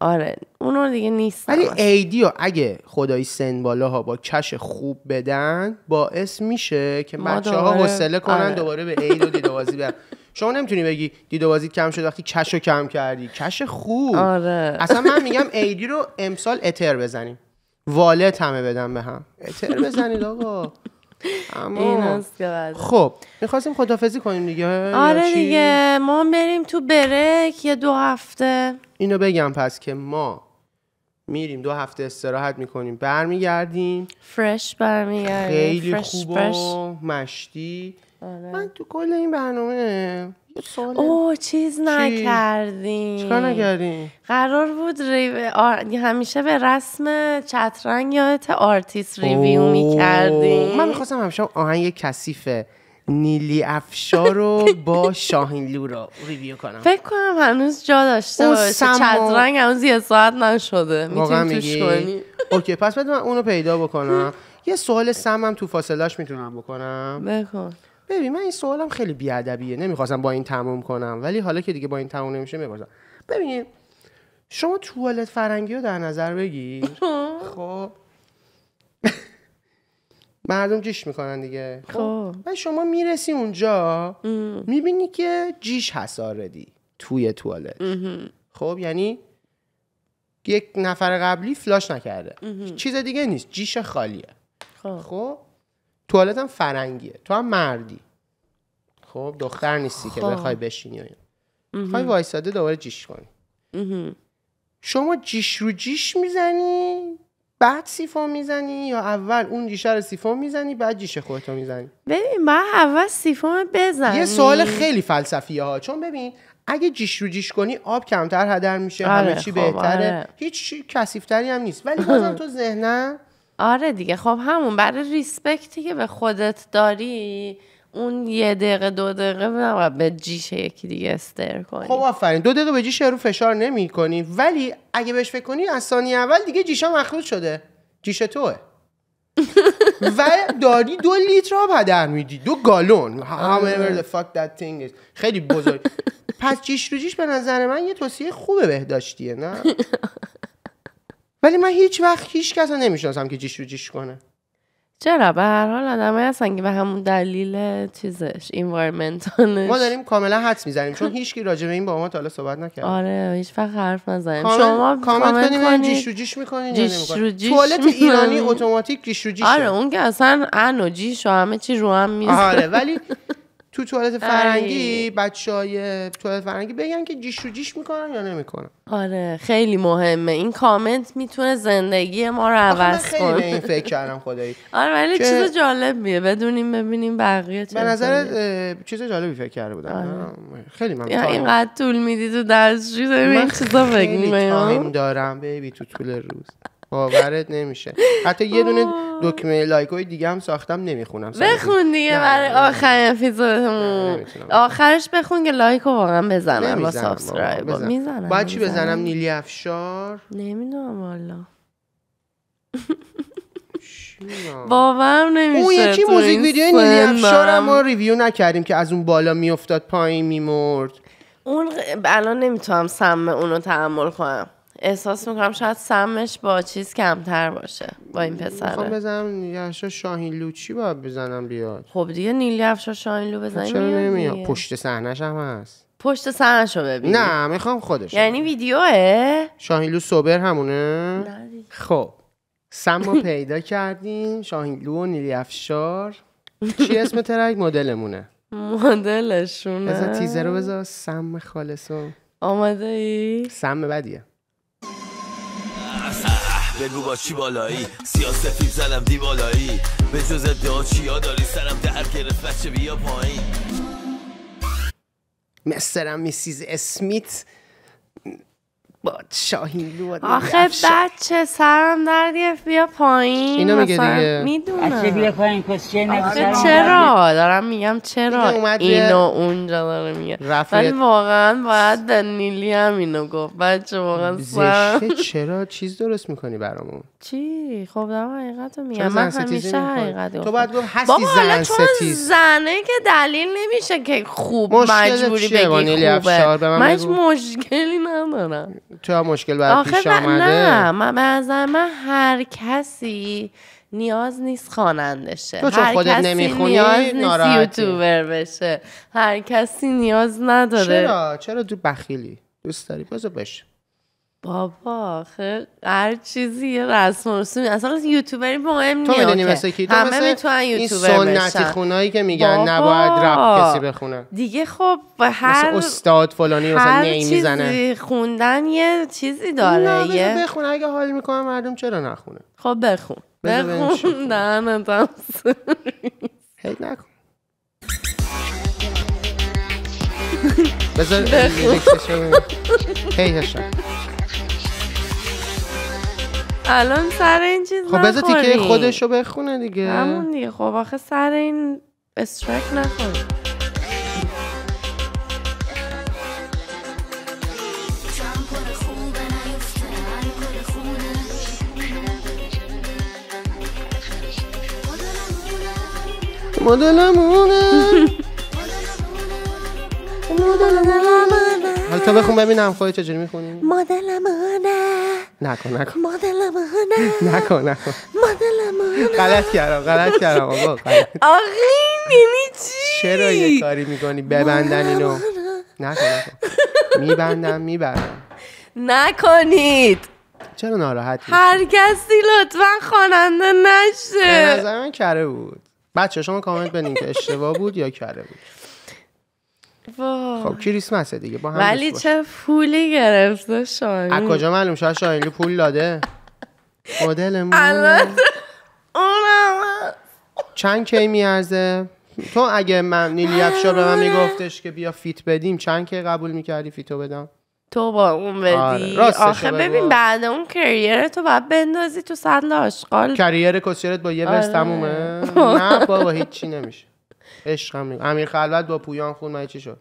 آره اونو دیگه نیست
ولی ایدی و اگه خدای سن بالاها با کش خوب بدن باعث میشه که بچه ها حوصله کنن
آره.
دوباره به عید و دید و بازی برن. [LAUGHS] شما نمی‌تونی بگی دید و بازی کم شد وقتی کش رو کم کردی. کش خوب.
آره.
اصلا من [LAUGHS] میگم ایدی رو امسال اتر بزنیم. والت همه بدن به هم. اتر بزنید آقا. اما خب می‌خواستیم خدافزی کنیم دیگه.
آره؟ دیگه ما بریم تو بریک یه دو هفته.
اینو بگم پس که ما میریم دو هفته استراحت می‌کنیم برمیگردیم.
فرش برمیگردیم
خیلی
فرش
خوب
فرش.
و مشتی. من تو کل این برنامه سوال
اوه چیز نکردیم
چیکار نکردیم
قرار بود ریو... آر... همیشه به رسم چترنگ یادت artist
review.
می‌کردیم
من می‌خواستم همیشه آهنگ کثیف نیلی افشار رو [LAUGHS] با شاهین لو رو review کنم.
فکر کنم هنوز جا داشته باشه. چترنگ هنوز یه ساعت نشده. می‌تونی توش
میگی؟
کنی؟
okay پس من اونو پیدا بکنم. [LAUGHS] یه سوال سمم تو فاصلهش می‌تونم بکنم.
بکن.
ببین من این سوالم خیلی بیادبیه نمی‌خواستم با این تموم کنم ولی حالا که دیگه با این تموم نمیشه می‌پرسم. ببین شما توالت فرنگی رو در نظر بگیر. [LAUGHS] خب. [LAUGHS] مردم جیش می‌کنن دیگه.
خب.
و شما می‌رسی اونجا می‌بینی که جیش هست آردی توی توالت. خب یعنی یک نفر قبلی فلاش نکرده. چیز دیگه نیست جیش خالیه.
خب.
خب. توالت هم فرنگیه. تو هم مردی. خب دختر نیستی که
خب.
بخوای بشینی. می‌خوای وایساده دوباره جیش کنی. شما جیش رو جیش می‌زنی بعد سیفون می‌زنی یا اول اون جیشه رو سیفون می‌زنی بعد جیش خودتو می‌زنی؟
ببین من اول سیفون بزنی
یه سوال خیلی فلسفیه ها چون ببین اگه جیش رو جیش کنی آب کمتر هدر میشه
آره،
همه چی
خب،
بهتره.
آره.
هیچ چی کثیفتری هم نیست. ولی بازم تو ذهنه
آره دیگه خب همون برای respect ی که به خودت داری اون یه دقیقه دو دقیقه نباید به جیش یکی دیگه استر کنی.
خب آفرین دو دقیقه به جیش رو فشار نمی کنی ولی اگه بهش فکر کنی از ثانیه اول دیگه جیشا مخلوط شده. جیش توه. [LAUGHS] و داری دو لیتر آب هدر میدی. دو گالون. However the fuck that thing is. خیلی بزرگ. [LAUGHS] پس جیش رو جیش به نظر من یه توصیه خوبه بهداشتیه نه؟ [LAUGHS] ولی من هیچ وقت هیچ کس نمی‌شناسم که جیش رو جیش کنه.
چرا؟ به هر حال آدمایی هستن که به همون دلیل چیزش انوایرمنتالش
ما داریم کاملا حدس می‌زنیم چون هیچ کی راجع به این با ما تا حالا صحبت نکرد
آره هیچ وقت حرف نزنیم.
کامنت-
شما
کامنت کنیم ببینیم جیش رو
کنید.
جیش می‌کنین
جیش رو جیش
توالت. ایرانی اتوماتیک جیش رو جیشه
آره اون که اصلا ان و جیش و همه چی رو هم میزن
آره ولی [LAUGHS] تو توالت فرنگی بچه های توالت فرنگی بگن که جیش رو جیش می‌کنن یا نمی‌کنن؟
آره خیلی مهمه. این کامنت می‌تونه زندگی ما رو
من
عوض
خیلی
کنه.
این فکر کردم خدایی.
آره ولی چیز جالبیه. بدونیم ببینیم بقیه چه
به نظر. چیز جالبی فکر کرده بودم. خیلی من
آره. یا
تایم-
اینقدر طول میدی تو دستشوی داری به
من
این چیزا فکر
خیلی دارم بیبی تو طول روز. باورت نمیشه. حتی یه دونه دکمه لایکوی دیگه هم ساختم نمی‌خونم
بخون دیگه برای
نه،
اپیزودمون. آخرش بخون که لایک واقعا بزنم با سابسکرایب. می‌زنم
باید چی بزنم؟ نیلی افشار؟
نمی‌دونم والا؟ باورم نمیشه
اون یکی موزیک ویدیو نیلی. افشار ما ریویو نکردیم که از اون بالا میافتاد پایین میمرد.
اون الان نمی‌تونم سم اونو تحمل کنم. احساس می‌کنم شاید سمش با چیز کمتر باشه با این
می‌خوام
پسره
بزنم نیلی افشار شاهین لوچی باید بزنم بیاد؟
خب دیگه نیلی افشار شاینلو بزنیم
چرا
میاد
نمیاد. پشت صحنهش هم هست.
پشت سرشو ببین.
نه می‌خوام خودش
یعنی ویدیوه؟
شاهینلو سوبر همونه؟
نه دیگه.
خب. سم ما پیدا کردیم شاهینلو و نیلی افشار چی [LAUGHS] اسم ترک مدلمونه.
مدلشونه.
بذار تیزر رو بذار سم خالصو.
آماده ای؟
سم بدیه.
بگو با چی بالایی؟ سیاسفید زدم دی بالایی. به جز ادعا چیا داری؟ سرم در گرفت بچه بیا پایین.
مسترم میسیز اسمیت. با شاهینلو و نیلی
آخه. بچه سرم درد گرفت. بیا پایین.
اینو میگه دیگه.
بیا
می‌دونم
پایین
چرا؟ دارم میگم چرا اینو اونجا داره میگه. ولی واقعا باید به نیلی هم اینو گفت. بچه واقعا سرم.
زشته. چرا؟ چیز درست می‌کنی برامون؟
چی؟ خب دارم حقیقت رو میگم من همیشه؟ حقیقت
تو. باید گفت هستی
بابا حالا
زن
چون
ستیز.
زنه که دلیل نمیشه که خوب مجبوری بگی خوبه.
من.
مشکلی ندارم.
تو مشکل برای پیش آمده؟
نه من به نظر من هر کسی نیاز نیست خواننده شه
تو چون
هر
خودت
کسی
نمی‌خونی،
نیاز نیست. یوتیوبر بشه. هر کسی نیاز نداره.
چرا؟ چرا تو بخیلی؟ دوست داری؟ بازو بشه.
بابا آخه هر چیزی یه رسم رسومی اصلا یوتیوبری مهم
تو
نیست اوکی.
مثل کی تو
همه می‌تونن
این
یوتیوبر
سنتی
بشن.
خونایی که میگن
بابا.
نباید رپ کسی بخونه.
دیگه خب
مثل
هر
استاد فلانی مثلا نی می‌زنه
چیزی خوندن یه چیزی داره یه
بخونه. اگه حال می‌کنه مردم چرا نخونه؟
خب بخون. بخون. دهنتم
هی نکن. [LAUGHS] بذار. هی هشم
الان سر این چیز
خب بذار تیکه. خودش رو بخونه دیگه.
همون دیگه. خب آخه سر این استرک نخور
مدلمونه. [LAUGHS] حالا تو بخون ببینم خودت چجوری می‌خونی.
مدلمونه
نکن نکن.
مدلمونه [LAUGHS]
نکن نکن.
مدلمونه
غلط کردم غلط کردم آقا
این یعنی چی؟
چرا یه کاری می‌کنی؟ ببندن اینو. نکن نکن. میبندم می‌برم
نکنید.
چرا ناراحتی
هر کسی لطفا خواننده
به
نشه
نظر من کره بود. بچه شما کامنت بدین که اشتباه بود یا کره بود.
وای.
خب کریسمسه دیگه با هم
ولی. چه پولی گرفته شاهین.
از کجا معلوم؟ شاید شاهینلو پول داده. مدلمون.
الان اونم
چند کی میارزه؟ تو اگه من نیلی افشار به من میگفتش که بیا فیت بدیم چند کی قبول می‌کردی فیتو بدم؟
تو با اون بدی.
آره،
آخه. ببین بعد اون کریر تو باید بندازی تو صد آشغال.
کریر کسیرت با یه
آره.
تمومه؟ [LAUGHS] نه بابا هیچی نمیشه. عشقم میگم امیر خلوت با پویان خون من چی شد؟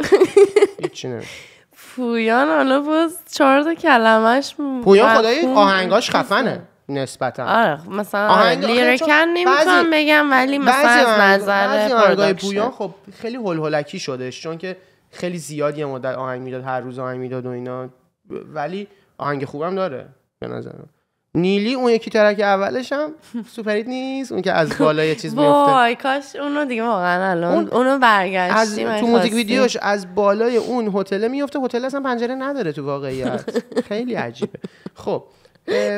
[LAUGHS] هیچی نمیشه
پویان حالا باز چهار تا کلمش
پویان
مفهوم
آهنگاش. خفنه نسبتا.
آره مثلا
آهنگ- چون
نمی‌تونم
بعضی-
بگم ولی مثلا از نظر
آهنگای. پویان خب خیلی هول هولکی شدش چون که خیلی زیاد یه مدت آهنگ می‌داد هر روز آهنگ می‌داد و اینا. ولی آهنگ خوبم داره به نظرم. نیلی اون یکی ترک اولش هم سوپریت نیست اون که از بالا یه چیز میفته
وای کاش اونو دیگه واقعا الان
اون-
اونو
از
برگشتیم
تو
اگه
موزیک. ویدیوش از بالای اون هتل میفته هتل اصلا پنجره نداره تو واقعیت. [LAUGHS] خیلی عجیبه. خب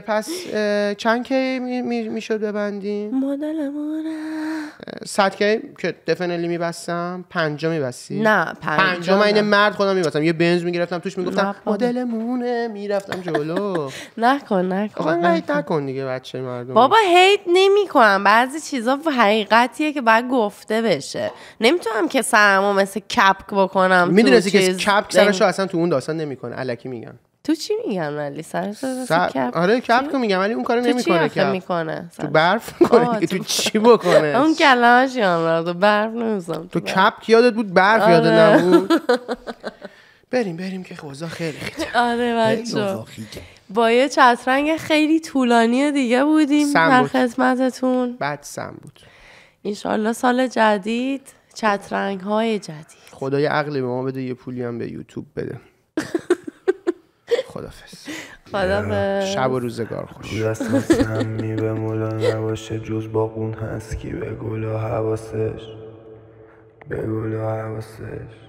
پس چند کی می- می- می‌شد ببندیم؟
مدلمونه
صد کی که دفنلی میبستم پنجا میبستی
نه پنجا
پنجا من. این مرد خودم میبستم یه بنز می‌گرفتم توش می‌گفتم. مدلمونه می‌رفتم جلو. [LAUGHS]
نکن
آقا
نکن.
اینقدر نکن دیگه بچه مردم.
بابا هیت نمی کنم بعضی چیزا حقیقتیه که باید گفته بشه. نمی‌تونم که سرمو مثل کپک بکنم
می‌دونستی که
چیز.
کپ سرشو اصلا تو اون داستان نمی‌کنه الکی میگن.
تو چی میگن ولی؟ رو
سر...
کپ
آره کپ که میگم ولی اون کارو نمی‌کنه کپ
می‌کنه؟
تو برف می‌کنه [LAUGHS]
تو-
تو چی بکنه [LAUGHS]
اون کلمش یادم تو برف نمیزم
تو کپ یادت بود؟ برف یادت
آره.
نبود؟ [LAUGHS] بریم بریم که خوزا خیلی خیلی
آره بچه با یه چترنگ خیلی طولانی دیگه بودیم در. خدمتتون.
بد سم بود.
انشالله سال جدید چترنگ های جدید.
خدای عقلی به ما بده یه پولی هم به یوتیوب بده. خدافز
خدا
شب و روزگار خوش.
دست سمی به مولا نباشه جز باقون هست کی؟ به گلا حواسش. به گلا حواسش.